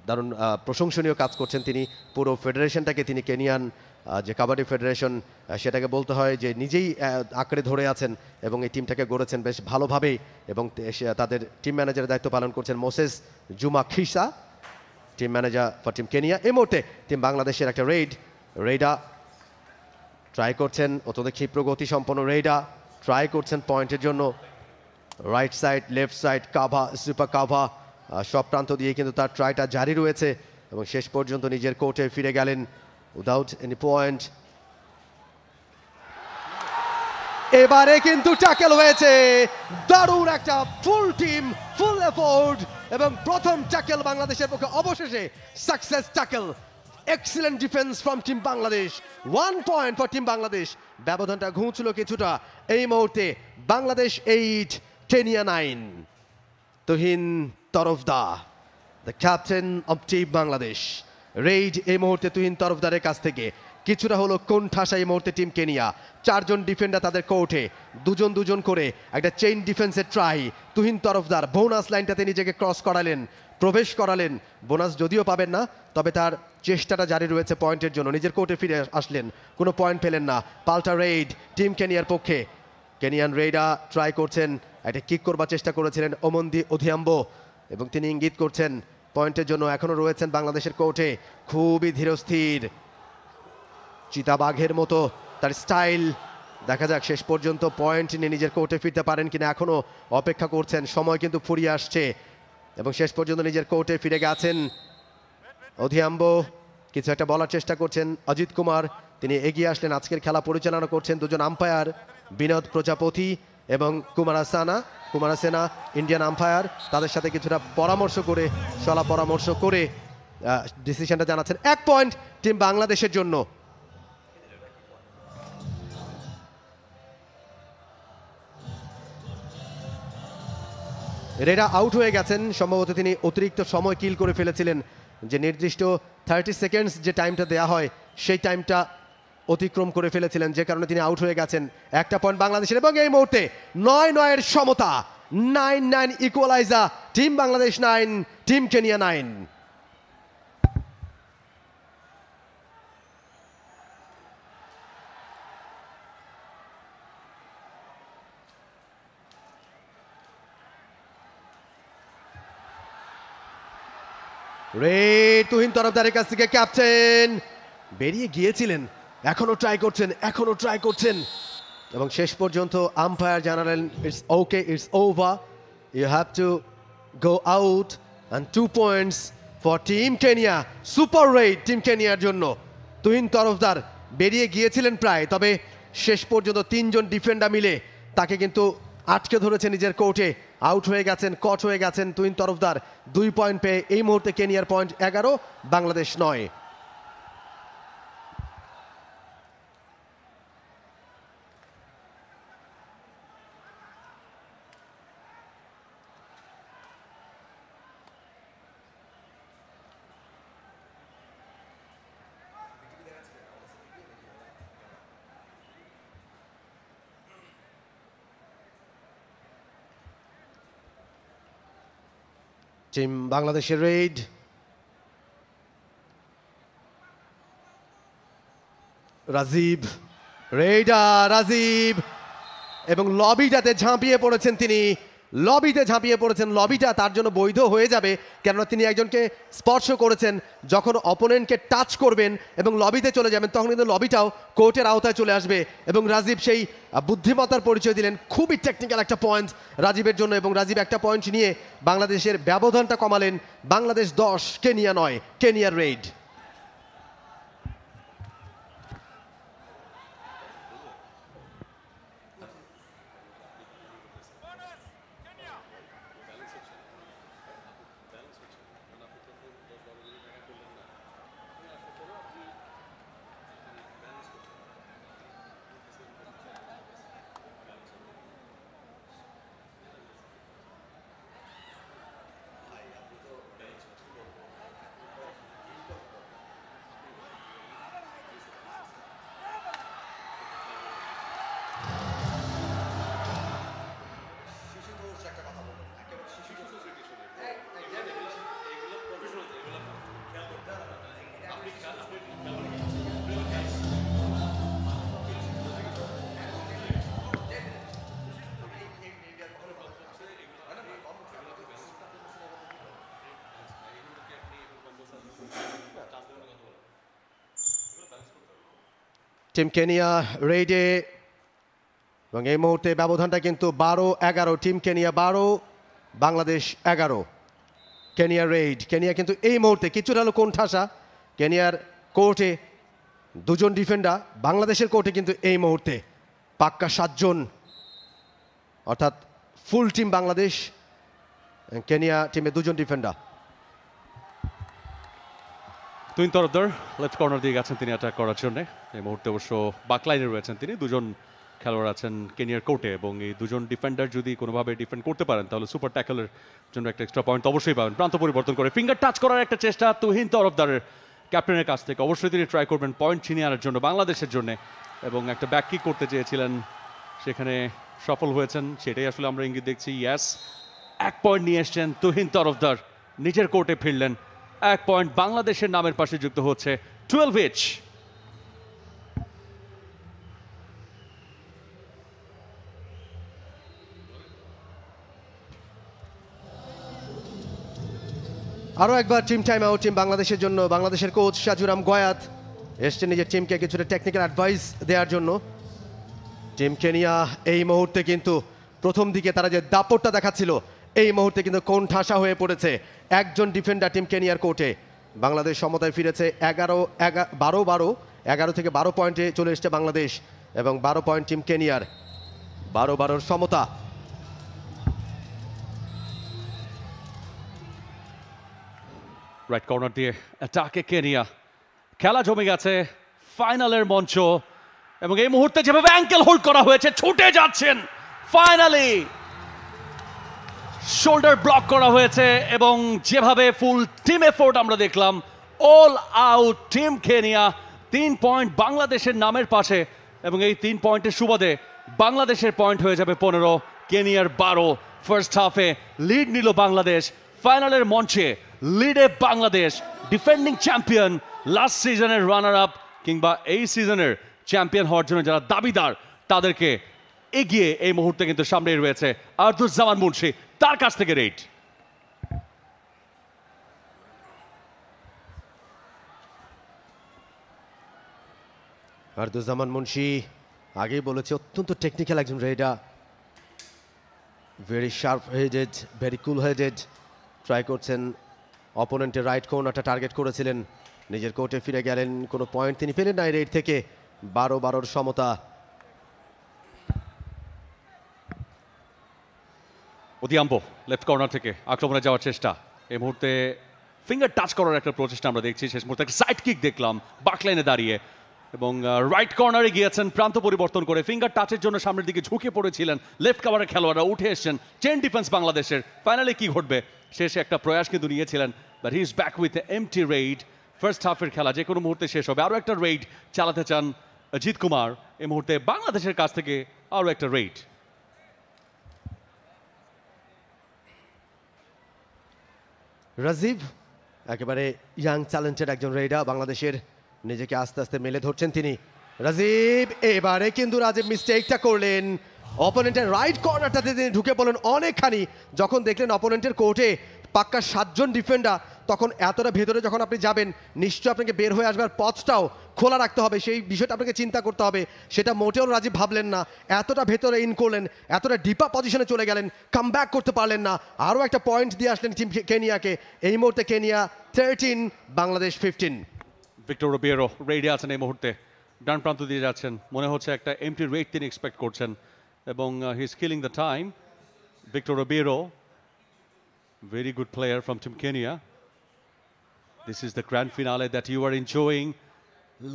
দারুণ প্রশংসনীয় কাজ করছেন তিনি। পুরো ফেডারেশনটাকে তিনি কেনিয়ান যে কাবাডি ফেডারেশন সেটাকে বলতে হয় যে নিজেই আঁকড়ে ধরে আছেন এবং এই টিমটাকে গড়েছেন বেশ ভালোভাবেই এবং তাদের টিম ম্যানেজারের দায়িত্ব পালন করছেন Moses Juma Khisa team manager for team Kenya. এই মুহূর্তে টিম বাংলাদেশের একটা রেইড রেইডা ট্রাই করছেন। অত্যন্ত ক্ষিপ্র গতি সম্পন্ন রেইডা ট্রাই করছেন পয়েন্টের জন্য। Right side left side cover super cover সব প্রান্ত দিয়ে কিন্তু তার ট্রাইটা জারি রয়েছে এবং শেষ পর্যন্ত নিজের কোর্টে ফিরে গেলেন উইদাউট এনি পয়েন্ট এবারে কিন্তু ট্যাকেল হয়েছে। দারুণ একটা ফুল টিম ফুল এফোর্ড এবং প্রথম ট্যাকেল বাংলাদেশের পক্ষে অবশেষে success tackle excellent defence from team Bangladesh one point for team Bangladesh ব্যবধানটা ঘুঁচল কিছুটা। এই মুহূর্তে Bangladesh eight Kenya nine Tuhin Tarafdar the captain of team Bangladesh raid এই মুহূর্তে তুহিন তরফদারের কাছ থেকে। কিছুটা হলো কোন ঠাসা এই মুহূর্তে টিম কেনিয়া চারজন ডিফেন্ডার তাদের কোর্টে। দুজন দুজন করে একটা চেইন ডিফেন্সের ট্রাই তুহিন তরফদার বোনাস লাইনটাতে নিজেকে ক্রস করালেন, প্রবেশ করালেন। বোনাস যদিও পাবেন না, তবে তার চেষ্টাটা জারি রয়েছে পয়েন্টের জন্য। নিজের কোর্টে ফিরে আসলেন, কোনো পয়েন্ট পেলেন না। পাল্টা রেইড টিম কেনিয়ার পক্ষে। কেনিয়ান রেইডা ট্রাই করছেন একটা কিক করবার চেষ্টা করেছিলেন ওমন্দি অধিয়াম্ব এবং তিনি ইঙ্গিত করছেন পয়েন্টের জন্য এখনও রয়েছেন বাংলাদেশের কোর্টে। খুবই ধীরস্থির চিতাবাঘের মতো তার স্টাইল। দেখা যাক, শেষ পর্যন্ত পয়েন্ট নিয়ে নিজের কোর্টে ফিরতে পারেন কিনা এখনও অপেক্ষা করছেন। সময় কিন্তু ফুরিয়ে আসছে এবং শেষ পর্যন্ত নিজের কোর্টে ফিরে গেছেন অধিয়াম্বো। কিছু একটা বলার চেষ্টা করছেন অজিত কুমার। তিনি এগিয়ে আসলেন। আজকের খেলা পরিচালনা করছেন দুজন আম্পায়ার বিনোদ প্রজাপতি এবং কুমার আসানা কুমার সেনা ইন্ডিয়ান আম্পায়ার তাদের সাথে কিছুটা পরামর্শ করে, সলা পরামর্শ করে ডিসিশনটা জানাচ্ছেন। এক পয়েন্ট টিম বাংলাদেশের জন্য। রেডা আউট হয়ে গেছেন। সম্ভবত তিনি অতিরিক্ত সময় কিল করে ফেলেছিলেন। যে নির্দিষ্ট থার্টি সেকেন্ডস যে টাইমটা দেয়া হয়, সেই টাইমটা অতিক্রম করে ফেলেছিলেন, যে কারণে তিনি আউট হয়ে গেছেন। একটা পয়েন্ট বাংলাদেশের এবং এই মুহূর্তে নয় নয়ের সমতা nine nine equaliser team Bangladesh nine team Kenya nine রে তুহিন তরফদারের কাছ থেকে ক্যাপ্টেন বেরিয়ে গিয়েছিলেন। এখনও ট্রাই করছেন, এখনও ট্রাই করছেন। এবং শেষ পর্যন্ত আম্পায়ার জানালেন it's okay it's over you have to go out and two points for team Kenya super raid team কেনিয়ার জন্য। তুহিন তরফদার বেরিয়ে গিয়েছিলেন প্রায়, তবে শেষ পর্যন্ত তিনজন ডিফেন্ডার মিলে তাকে কিন্তু আটকে ধরেছে নিজের কোর্টে আউট হয়ে গেছেন কট হয়ে গেছেন তুহিন তরফদার। দুই পয়েন্ট পেয়ে এই মুহূর্তে কেনিয়ার পয়েন্ট এগারো, বাংলাদেশ নয়। টিম বাংলাদেশের রেড রাজীব রেডা রাজীব এবং লবিটাতে ঝাঁপিয়ে পড়েছেন তিনি লবিতে ঝাঁপিয়ে পড়েছেন। লবিটা তার জন্য বৈধ হয়ে যাবে, কেননা তিনি একজনকে স্পর্শ করেছেন। যখন অপোনেন্টকে টাচ করবেন এবং লবিতে চলে যাবেন, তখন কিন্তু লবিটাও কোর্টের আওতায় চলে আসবে এবং রাজীব সেই বুদ্ধিমত্তার পরিচয় দিলেন। খুবই টেকনিক্যাল একটা পয়েন্ট রাজীবের জন্য এবং রাজীব একটা পয়েন্ট নিয়ে বাংলাদেশের ব্যবধানটা কমালেন। বাংলাদেশ দশ, কেনিয়া নয়, কেনিয়ার রেড টিম কেনিয়া রেডে এবং এই মুহূর্তে ব্যবধানটা কিন্তু বারো, এগারো। টিম কেনিয়া বারো, বাংলাদেশ এগারো। কেনিয়া রেড কেনিয়া কিন্তু এই মুহূর্তে কিছুটা হলো কোণঠাসা। কেনিয়ার কোর্টে দুজন ডিফেন্ডার, বাংলাদেশের কোর্টে কিন্তু এই মুহূর্তে পাক্কা সাতজন। অর্থাৎ ফুল টিম বাংলাদেশ, কেনিয়া টিমে দুজন defender. Tuhin Tarafdar left corner দিয়ে গেছেন তিনি অ্যাটাক করার জন্য। এই মুহূর্তে অবশ্য বাকলাইনে রয়েছেন তিনি। দুজন খেলোয়াড় আছেন কেনিয়ার কোর্টে এবং এই দুজন ডিফেন্ডার যদি কোনোভাবে ডিফেন্ড করতে পারেন, তাহলে সুপার ট্যাকলের জন্য একটা এক্সট্রা পয়েন্ট অবশ্যই পাবেন। প্রান্ত পরিবর্তন করে ফিঙ্গার টাচ করার একটা চেষ্টা তুহিন তরফদারের ক্যাপ্টেনের কাছ থেকে। অবশ্যই তিনি ট্রাই করবেন পয়েন্ট ছিনিয়ে আনার জন্য বাংলাদেশের জন্য। এবং একটা ব্যাক কিক করতে চেয়েছিলেন, সেখানে সফল হয়েছেন, সেটাই আসলে আমরা ইঙ্গিত দেখছি। ইয়াস এক পয়েন্ট নিয়ে এসছেন তুহিন তরফদার নিজের কোর্টে ফিরলেন এক পয়েন্ট বাংলাদেশের নামের পাশে যুক্ত হচ্ছে টুয়েলভ এইচ আরও একবার টিম টাইম আউট টিম বাংলাদেশের জন্য। বাংলাদেশের কোচ সাজুরাম গয়াত এসছেন নিজের টিমকে কিছুটা টেকনিক্যাল অ্যাডভাইস দেওয়ার জন্য। টিম কেনিয়া এই মুহূর্তে কিন্তু প্রথম দিকে তারা যে দাপটটা দেখাচ্ছিল এই মুহূর্তে কিন্তু কোন ঠাসা হয়ে পড়েছে একজন ডিফেন্ডার টিম কেনিয়ার কোর্টে বাংলাদেশ সমতায় ফিরেছে এগারো, এগা- বারো বারো, এগারো থেকে বারো পয়েন্টে চলে এসছে বাংলাদেশ এবং বারো পয়েন্ট টিম কেনিয়ার বারো, বারোর সমতা। রাইট কর্নার দিয়ে অ্যাটাকে কেনিয়া খেলা জমে গেছে ফাইনালের মঞ্চ এবং এই মুহূর্তে যেভাবে অ্যাঙ্কেল হোল্ড করা হয়েছে, ছুটে যাচ্ছেন ফাইনালি শোল্ডার ব্লক করা হয়েছে এবং যেভাবে ফুল টিম এফোর্ট আমরা দেখলাম অল আউট টিম কেনিয়া, তিন পয়েন্ট বাংলাদেশের নামের পাশে এবং এই তিন পয়েন্টের সুবাদে বাংলাদেশের পয়েন্ট হয়ে যাবে পনেরো, কেনিয়ার বারো। ফার্স্ট হাফে লিড নিল বাংলাদেশ ফাইনালের মঞ্চে লিডে বাংলাদেশ ডিফেন্ডিং চ্যাম্পিয়ন লাস্ট সিজনের রানার আপ কিংবা এই সিজনের চ্যাম্পিয়ন হওয়ার জন্য যারা দাবিদার, তাদেরকে এগিয়ে এই মুহূর্তে কিন্তু সামনেই রয়েছে আর্দুজ্জামান মুন্সি। তার কাছ থেকে রেট আরদুজ্জামান মুন্সি আগেই বলেছে, অত্যন্ত টেকনিক্যাল একজন raider very sharp headed very cool headed try করছেন অপোনেন্টের রাইট কর্নারটা টার্গেট করেছিলেন। নিজের কোর্টে ফিরে গেলেন, কোনো পয়েন্ট তিনি পেলেন না রেড থেকে। বারো বারোর সমতা। অধিয়াম্ব লেফট কর্নার থেকে আক্রমণে যাওয়ার চেষ্টা। এই মুহূর্তে ফিঙ্গার টাচ করার একটা প্রচেষ্টা আমরা দেখছি। শেষ মুহূর্তে একটা সাইড কিক দেখলাম বাকলাইনে দাঁড়িয়ে। এবং রাইট কর্নারে গিয়েছেন, প্রান্ত পরিবর্তন করে ফিঙ্গার টাচের জন্য সামনের দিকে ঝুঁকে পড়েছিলেন। লেফট কাভারের খেলোয়াড়রা উঠে এসেছেন চেন ডিফেন্স বাংলাদেশের। ফাইনালে কি ঘটবে? শেষে একটা প্রয়াস কিন্তু নিয়েছিলেন but he is back with empty raid first হাফের খেলা যে কোনো মুহূর্তে শেষ হবে। আরও একটা রেইড চালাতে চান অজিত কুমার। এই মুহূর্তে বাংলাদেশের কাছ থেকে আরও একটা রেইড রাজীব? একেবারে ইয়াং চ্যালেঞ্জের একজন রেডা বাংলাদেশের। নিজেকে আস্তে আস্তে মেলে ধরছেন তিনি। রাজীব, এবারে কিন্তু রাজীব মিস্টেকটা করলেন। অপোনেন্টের রাইট কর্নারটাতে তিনি ঢুকে পড়লেন অনেকখানি। যখন দেখলেন অপোনেন্টের কোর্টে পাক্কা সাতজন ডিফেন্ডার তখন এতটা ভেতরে যখন আপনি যাবেন নিশ্চয় আপনাকে বের হয়ে আসবার পথটাও খোলা রাখতে হবে। সেই বিষয়টা আপনাকে চিন্তা করতে হবে। সেটা মোটেও রাজীব ভাবলেন না। এতটা ভেতরে ইন করলেন, এতটা ডিপা পজিশনে চলে গেলেন কাম করতে পারলেন না। আরও একটা পয়েন্ট দিয়ে আসলেন টিম কেনিয়াকে। এই মুহূর্তে Kenya thirteen Bangladesh fifteen Victor Robiero ready আছেন এই মুহূর্তে। ডান প্রান্ত দিয়ে যাচ্ছেন। মনে হচ্ছে একটা এমটি রেট তিনি এক্সপেক্ট করছেন। এবং he is killing the time Victor Robiero very good player from team Kenya this is the grand finale that you are enjoying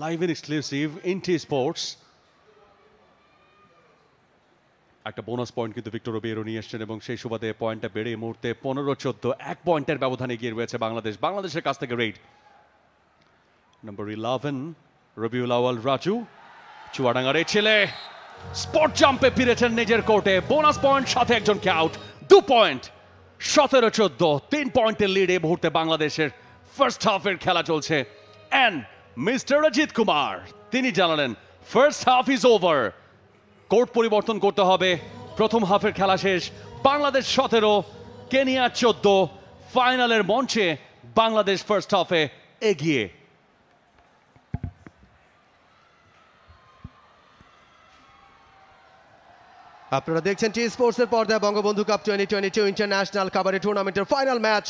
live in exclusive in T sports একটা বোনাস পয়েন্ট কিন্তু ভিক্টর রোবিয়েরো নিয়ে এসছেন এবং সেই সুবাদে পয়েন্টটা বেড়ে মুহূর্তে পনেরো চোদ্দ, এক পয়েন্টের ব্যবধানে গিয়ে রয়েছে বাংলাদেশ। বাংলাদেশের কাছ থেকে raid number eleven Robiul Awal Raju চুয়াডাঙ্গার এই ছেলে স্পট জাম্পে ফিরেছেন নিজের কোর্টে বোনাস পয়েন্ট সাথে একজনকে আউট দু পয়েন্ট সতেরো চোদ্দ, তিন পয়েন্টের লিড এই মুহূর্তে বাংলাদেশের ফার্স্ট হাফের খেলা চলছে। অ্যান্ড মিস্টার অজিত কুমার তিনি জানালেন first half is over court পরিবর্তন করতে হবে। প্রথম হাফের খেলা শেষ। বাংলাদেশ সতেরো, কেনিয়া চোদ্দ। ফাইনালের মঞ্চে বাংলাদেশ ফার্স্ট হাফে এগিয়ে। আপনারা দেখছেন টি স্পোর্টসের পর্দায় Bangabandhu cup twenty twenty two international kabaddi টুর্নামেন্টের ফাইনাল ম্যাচ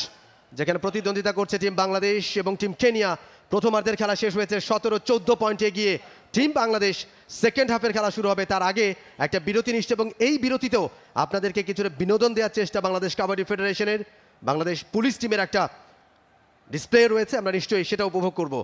যেখানে প্রতিদ্বন্দ্বিতা করছে টিম বাংলাদেশ এবং টিম কেনিয়া। প্রথমার্ধের খেলা শেষ হয়েছে সতেরো, চোদ্দ পয়েন্টে গিয়ে। টিম বাংলাদেশ সেকেন্ড হাফের খেলা শুরু হবে তার আগে। একটা বিরতি নিচ্ছে এবং এই বিরতিতেও আপনাদেরকে কিছুটা বিনোদন দেওয়ার চেষ্টা বাংলাদেশ কাবাডি ফেডারেশনের। বাংলাদেশ পুলিশ টিমের একটা ডিসপ্লে রয়েছে, আমরা নিশ্চয়ই সেটা উপভোগ করব।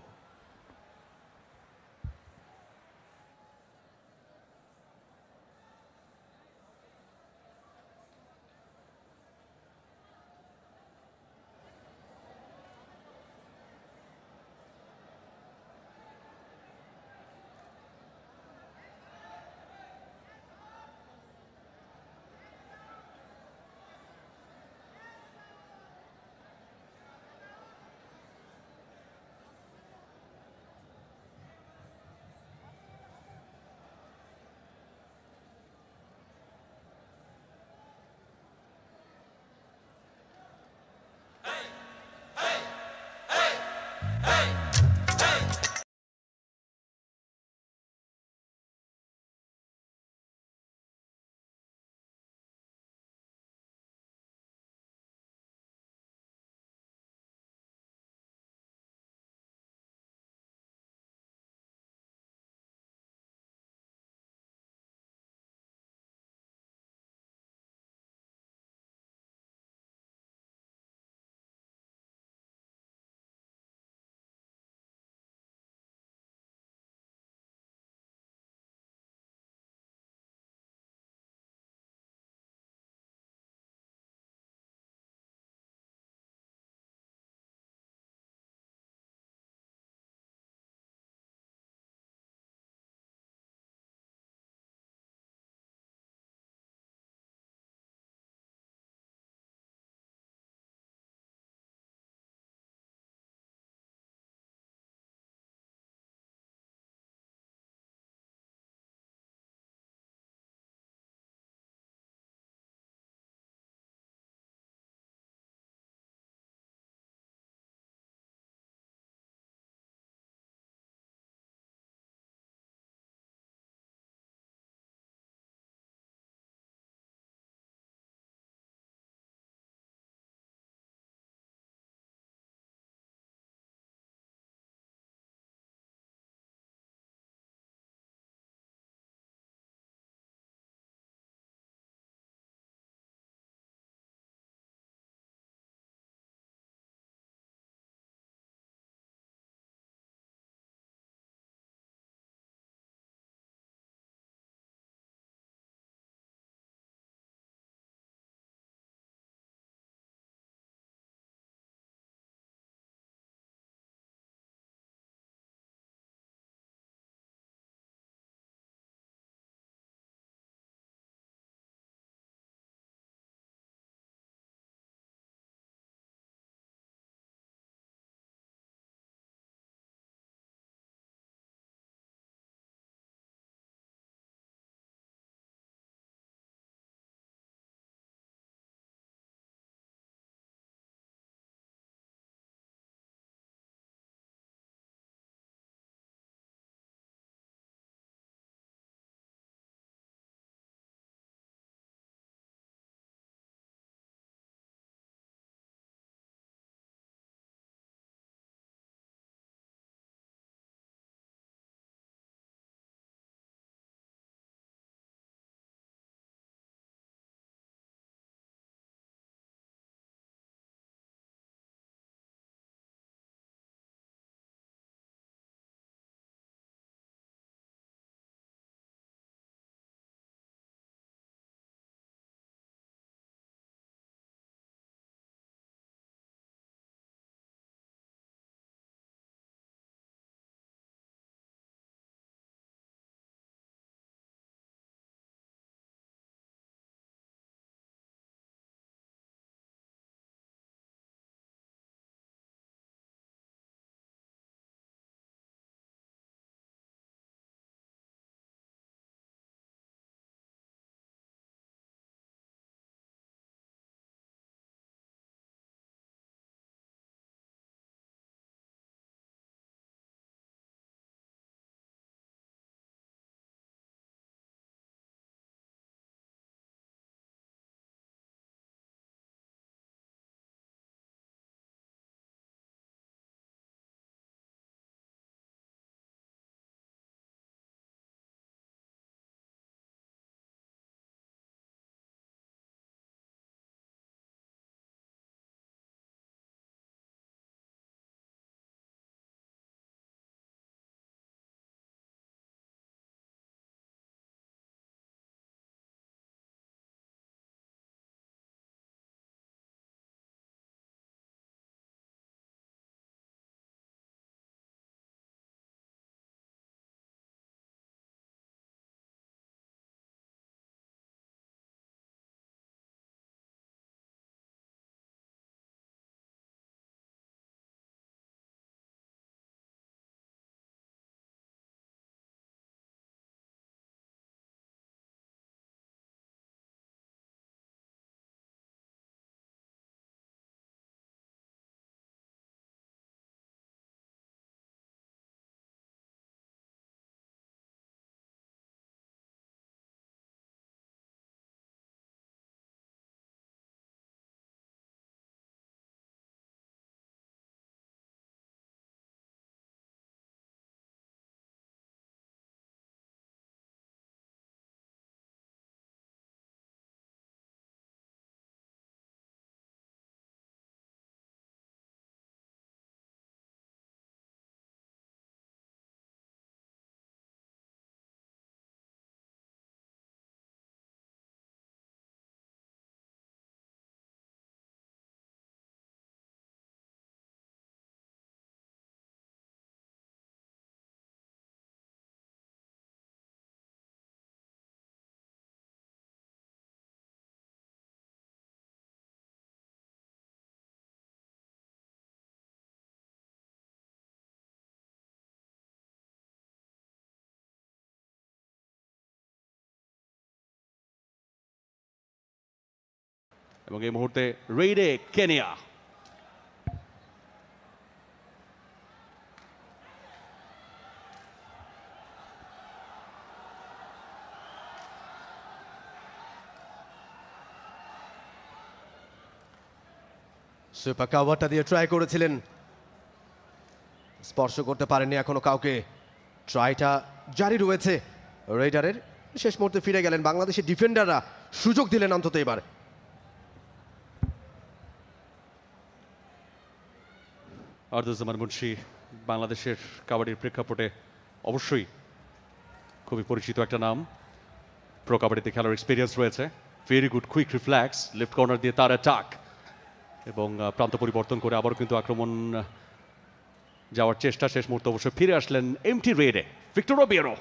এবং এই মুহূর্তে রেইডে কেনিয়া। সুপার কাভারটা দিয়ে ট্রাই করেছিলেন। স্পর্শ করতে পারেননি এখনও কাউকে। ট্রাইটা জারি রয়েছে। রেডারের শেষ মুহূর্তে ফিরে গেলেন বাংলাদেশের ডিফেন্ডাররা সুযোগ দিলেন অন্তত এবার। আর্দুজ্জামান মুন্সি বাংলাদেশের কাবাডির প্রেক্ষাপটে অবশ্যই খুবই পরিচিত একটা নাম। প্রো কাবাডিতে খেলার এক্সপিরিয়েন্স রয়েছে। Very good quick reflex left corner দিয়ে তার অ্যাটাক এবং প্রান্ত পরিবর্তন করে আবারও কিন্তু আক্রমণ যাওয়ার চেষ্টা শেষ মুহূর্তে অবশ্যই ফিরে আসলেন empty রেডে Victor Obiero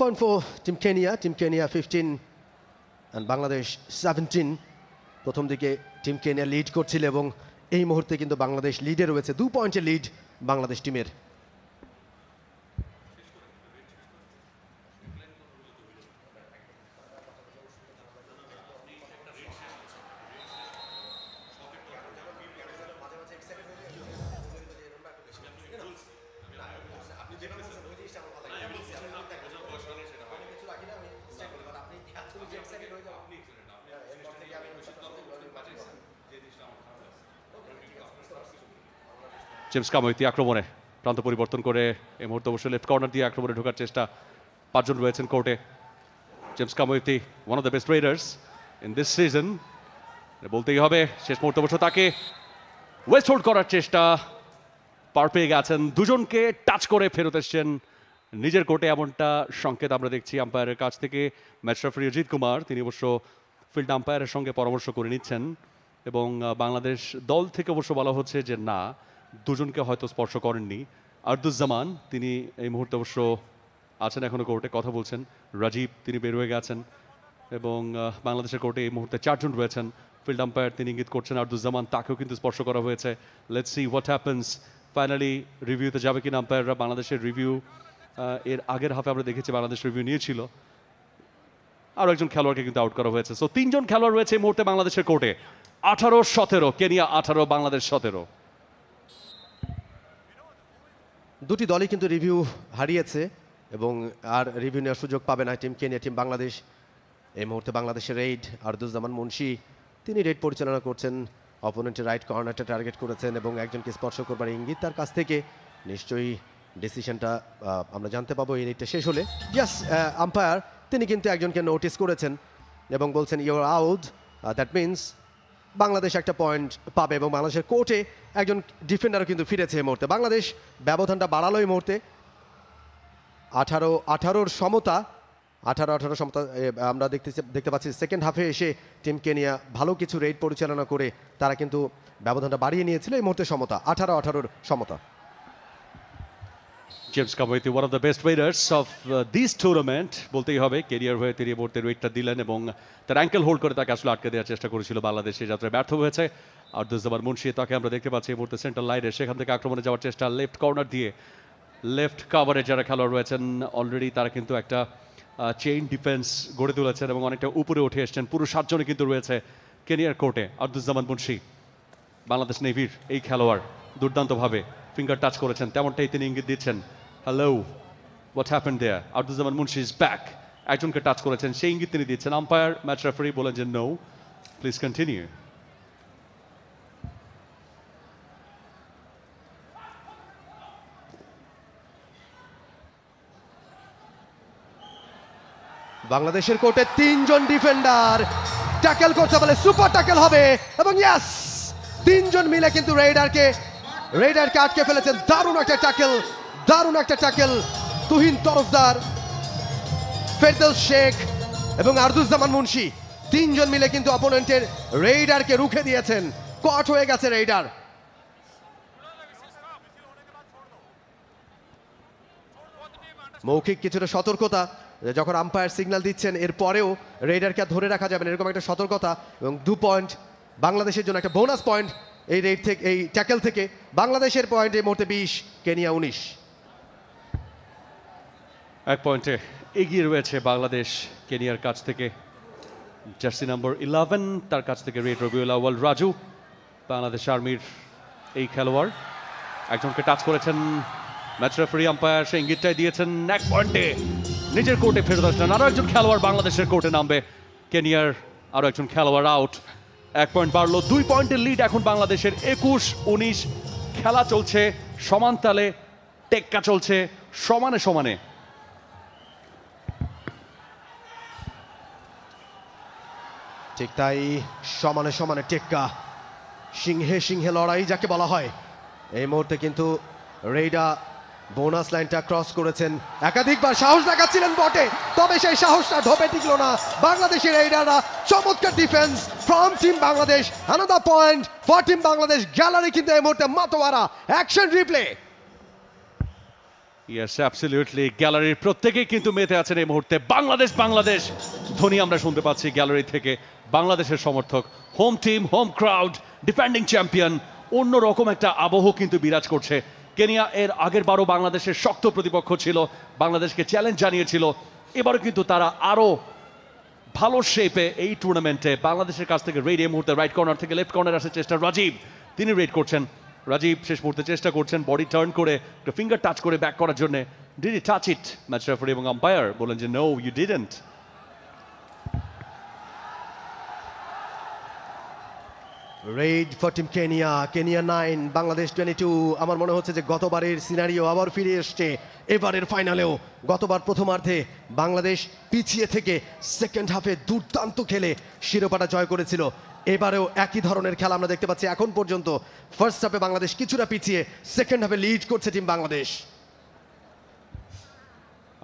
point four team Kenya team Kenya fifteen and Bangladesh seventeen প্রথম দিকে টিম কেনিয়া লিড করছিল এবং এই মুহূর্তে কিন্তু বাংলাদেশ লিডে রয়েছে দু পয়েন্টের লিড বাংলাদেশ টিমের জেমস কামৈতি আক্রমণে প্রান্ত পরিবর্তন করে এই মুহূর্তে অবশ্যই লেফট কর্নার দিয়ে আক্রমণে ঢোকার চেষ্টা পাঁচজন রয়েছেন কোর্টে। James Kamweti one of the best raiders in this season বলতেই হবে, শেষ মুহূর্তে অবশ্য তাকে ওয়েস্ট হোল্ড করার চেষ্টা পার পেয়ে গেছেন। দুজনকে টাচ করে ফেরত এসছেন নিজের কোর্টে, এমনটা সংকেত আমরা দেখছি আম্পায়ারের কাছ থেকে। ম্যাচ রেফারি অজিত কুমার, তিনি অবশ্য ফিল্ড আম্পায়ারের সঙ্গে পরামর্শ করে নিচ্ছেন। এবং বাংলাদেশ দল থেকে অবশ্য বলা হচ্ছে যে না দুজনকে হয়তো স্পর্শ করেননি। আর্দুজ্জামান, তিনি এই মুহূর্তে অবশ্য আছেন এখনও কোর্টে, কথা বলছেন। রাজীব, তিনি বের হয়ে গেছেন এবং বাংলাদেশের কোর্টে এই মুহূর্তে চারজন রয়েছেন। ফিল্ড আম্পায়ার তিনি ইঙ্গিত করছেন, আর্দুজ্জামান, তাকেও কিন্তু স্পর্শ করা হয়েছে। Let's see what happens finally রিভিউতে যাবে কিনা আম্পায়াররা? বাংলাদেশের রিভিউ এর আগের হাফে আমরা দেখেছি বাংলাদেশ রিভিউ নিয়েছিল। আরও একজন খেলোয়াড়কে কিন্তু আউট করা হয়েছে। সো তিনজন খেলোয়াড় রয়েছে এই মুহূর্তে বাংলাদেশের কোর্টে। আঠারো সতেরো, কেনিয়া আঠারো, বাংলাদেশ সতেরো। দুটি দলই কিন্তু রিভিউ হারিয়েছে এবং আর রিভিউ নেওয়ার সুযোগ পাবে না টিম কেনিয়া টিম বাংলাদেশ এই মুহূর্তে বাংলাদেশের রেইড আরদুজ্জামান মুন্সি, তিনি রেড পরিচালনা করছেন অপোনেন্টের রাইট কর্নারটা টার্গেট করেছেন এবং একজনকে স্পর্শ করবার ইঙ্গিত তার কাছ থেকে। নিশ্চয়ই ডিসিশনটা আমরা জানতে পাবো, এই রেটটা শেষ হলে। ইয়াস আম্পায়ার তিনি কিন্তু একজনকে নোটিস করেছেন এবং বলছেন you're out that means Bangladesh একটা পয়েন্ট পাবে এবং বাংলাদেশের কোর্টে একজন ডিফেন্ডারও কিন্তু ফিরেছে এই মুহূর্তে। বাংলাদেশ ব্যবধানটা বাড়ালো এই মুহূর্তে। আঠারো, আঠারোর সমতা, আঠারো আঠারো সমতা আমরা দেখতেছি, দেখতে পাচ্ছি সেকেন্ড হাফে এসে টিম কেনিয়া ভালো কিছু রেড পরিচালনা করে তারা কিন্তু ব্যবধানটা বাড়িয়ে নিয়েছিল এই মুহূর্তে সমতা, আঠারো, আঠারোর সমতা। James Kamweti one of the best raiders of this tournament বলতেই হবে কেরিয়ার হয়ে তিনি মুহূর্তে ওয়েটটা দিলেন এবং তার অ্যাঙ্কেল হোল্ড করে তাকে আসলে আটকে দেওয়ার চেষ্টা করেছিল বাংলাদেশ যাত্রায় ব্যর্থ হয়েছে। আর দুজাবার মুন্সি, তাকে আমরা দেখতে পাচ্ছি এই মুহূর্তে সেন্ট্রাল লাইনে সেখান থেকে আক্রমণে যাওয়ার চেষ্টা লেফট কর্নার দিয়ে। লেফট কাভারে যারা খেলোয়াড় রয়েছেন অলরেডি তারা কিন্তু একটা চেইন ডিফেন্স গড়ে তুলেছেন এবং অনেকটা উপরে উঠে এসছেন। পুরো সাতজনে কিন্তু রয়েছে কেনিয়ার কোর্টে আব্দুজ্জামান মুন্সি, বাংলাদেশ নেভির এই খেলোয়াড়, দুর্দান্তভাবে ফিঙ্গার টাচ করেছেন, তেমনটাই তিনি ইঙ্গিত দিচ্ছেন। Hello what happen there Abduzzaman Munshi is back একজনকে টাচ করেছেন, সেই ইঙ্গিত তিনি দিচ্ছেন আম্পায়ার ম্যাচ রেফারি বলেন যে নো প্লিজ কন্টিনিউ বাংলাদেশের কোর্টে তিনজন ডিফেন্ডার। ট্যাকেল করতে পারলে সুপার ট্যাকেল হবে এবং ইয়াস তিনজন মিলে কিন্তু রেইডারকে রেইডারকে আটকে ফেলেছেন। দারুণ একটা ট্যাকেল দারুণ একটা ট্যাকেল তুহিন তরফদার, ফেরদৌস শেখ এবং আরদুজ্জামান মুন্সি। তিনজন মিলে কিন্তু অপোনেন্টের রেইডারকে রুখে দিয়েছেন। কট হয়ে গেছে রেইডার। মৌখিক কিছুটা সতর্কতা, যখন আম্পায়ার সিগন্যাল দিচ্ছেন এরপরেও রেডারকে আর ধরে রাখা যাবে এরকম একটা সতর্কতা এবং দু পয়েন্ট বাংলাদেশের জন্য একটা বোনাস পয়েন্ট এই রেড থেকে, এই ট্যাকেল থেকে বাংলাদেশের পয়েন্ট এই মুহূর্তে বিশ, কেনিয়া উনিশ। এক পয়েন্টে এগিয়ে রয়েছে বাংলাদেশ কেনিয়ার কাছ থেকে। জার্সি নম্বর ইলেভেন তার কাছ থেকে রেড রবিউল আউয়াল রাজু, বাংলাদেশ আর্মির এই খেলোয়াড়। একজনকে টাচ করেছেন ম্যাচ রেফারি আম্পায়ার সে ইঙ্গিতটাই দিয়েছেন এক পয়েন্টে। নিজের কোর্টে ফেরত আসলেন। আরও একজন খেলোয়াড় বাংলাদেশের কোর্টে নামবে। কেনিয়ার আরও একজন খেলোয়াড় আউট এক পয়েন্ট বাড়লো। দুই পয়েন্টের লিড এখন বাংলাদেশের একুশ, উনিশ। খেলা চলছে, সমান তালে টেক্কা চলছে, সমানে সমানে। ঠিক তাই সমানে সমানে টেক্কা। সিংহে সিংহে লড়াই যাকে বলা হয়। এই মুহূর্তে কিন্তু রেইডা বোনাস লাইনটা ক্রস করেছেন। একাধিকবার সাহস দেখাচ্ছিলেন বটে, তবে সেই সাহসটা ঢোপে টিকলো না। বাংলাদেশের রেইডাররা চমৎকার defence from team Bangladesh. Another point for team Bangladesh. Gallery কিন্তু এই মুহূর্তে মাতোয়ারা। অ্যাকশন রিপ্লে ইয়েস অ্যাবসলিউটলি গ্যালারির প্রত্যেকেই কিন্তু মেতে আছেন এই মুহূর্তে। বাংলাদেশ বাংলাদেশ। ধ্বনি আমরা শুনতে পাচ্ছি গ্যালারি থেকে। বাংলাদেশের সমর্থক home team home crowd defending champion অন্যরকম একটা আবহ কিন্তু বিরাজ করছে। কেনিয়া এর আগের বারও বাংলাদেশের শক্ত প্রতিপক্ষ ছিল, বাংলাদেশকে চ্যালেঞ্জ জানিয়েছিল। এবারও কিন্তু তারা আরও ভালো শেপে এই টুর্নামেন্টে বাংলাদেশের কাছ থেকে রেড এই মুহূর্তে রাইট কর্নার থেকে লেফট কর্নার আসার চেষ্টা রাজীব। তিনি রেড করছেন। রাজীব শেষ মুহূর্তে চেষ্টা করছেন বডি টার্ন করে ফিঙ্গার টাচ করে ব্যাক করার জন্য। Did touch it match referee এবং আম্পায়ার বলেন যে no you didn't raid for team Kenya Kenya nine Bangladesh twenty two আমার মনে হচ্ছে যে গতবারের সিনারিও আবার ফিরে এসছে। এবারের ফাইনালেও গতবার প্রথমার্ধে বাংলাদেশ পিছিয়ে থেকে সেকেন্ড হাফে দুর্দান্ত খেলে শিরোপাটা জয় করেছিল। এবারেও একই ধরনের খেলা আমরা দেখতে পাচ্ছি এখন পর্যন্ত। ফার্স্ট হাফে বাংলাদেশ কিছুটা পিছিয়ে সেকেন্ড হাফে লিড করছে টিম বাংলাদেশ।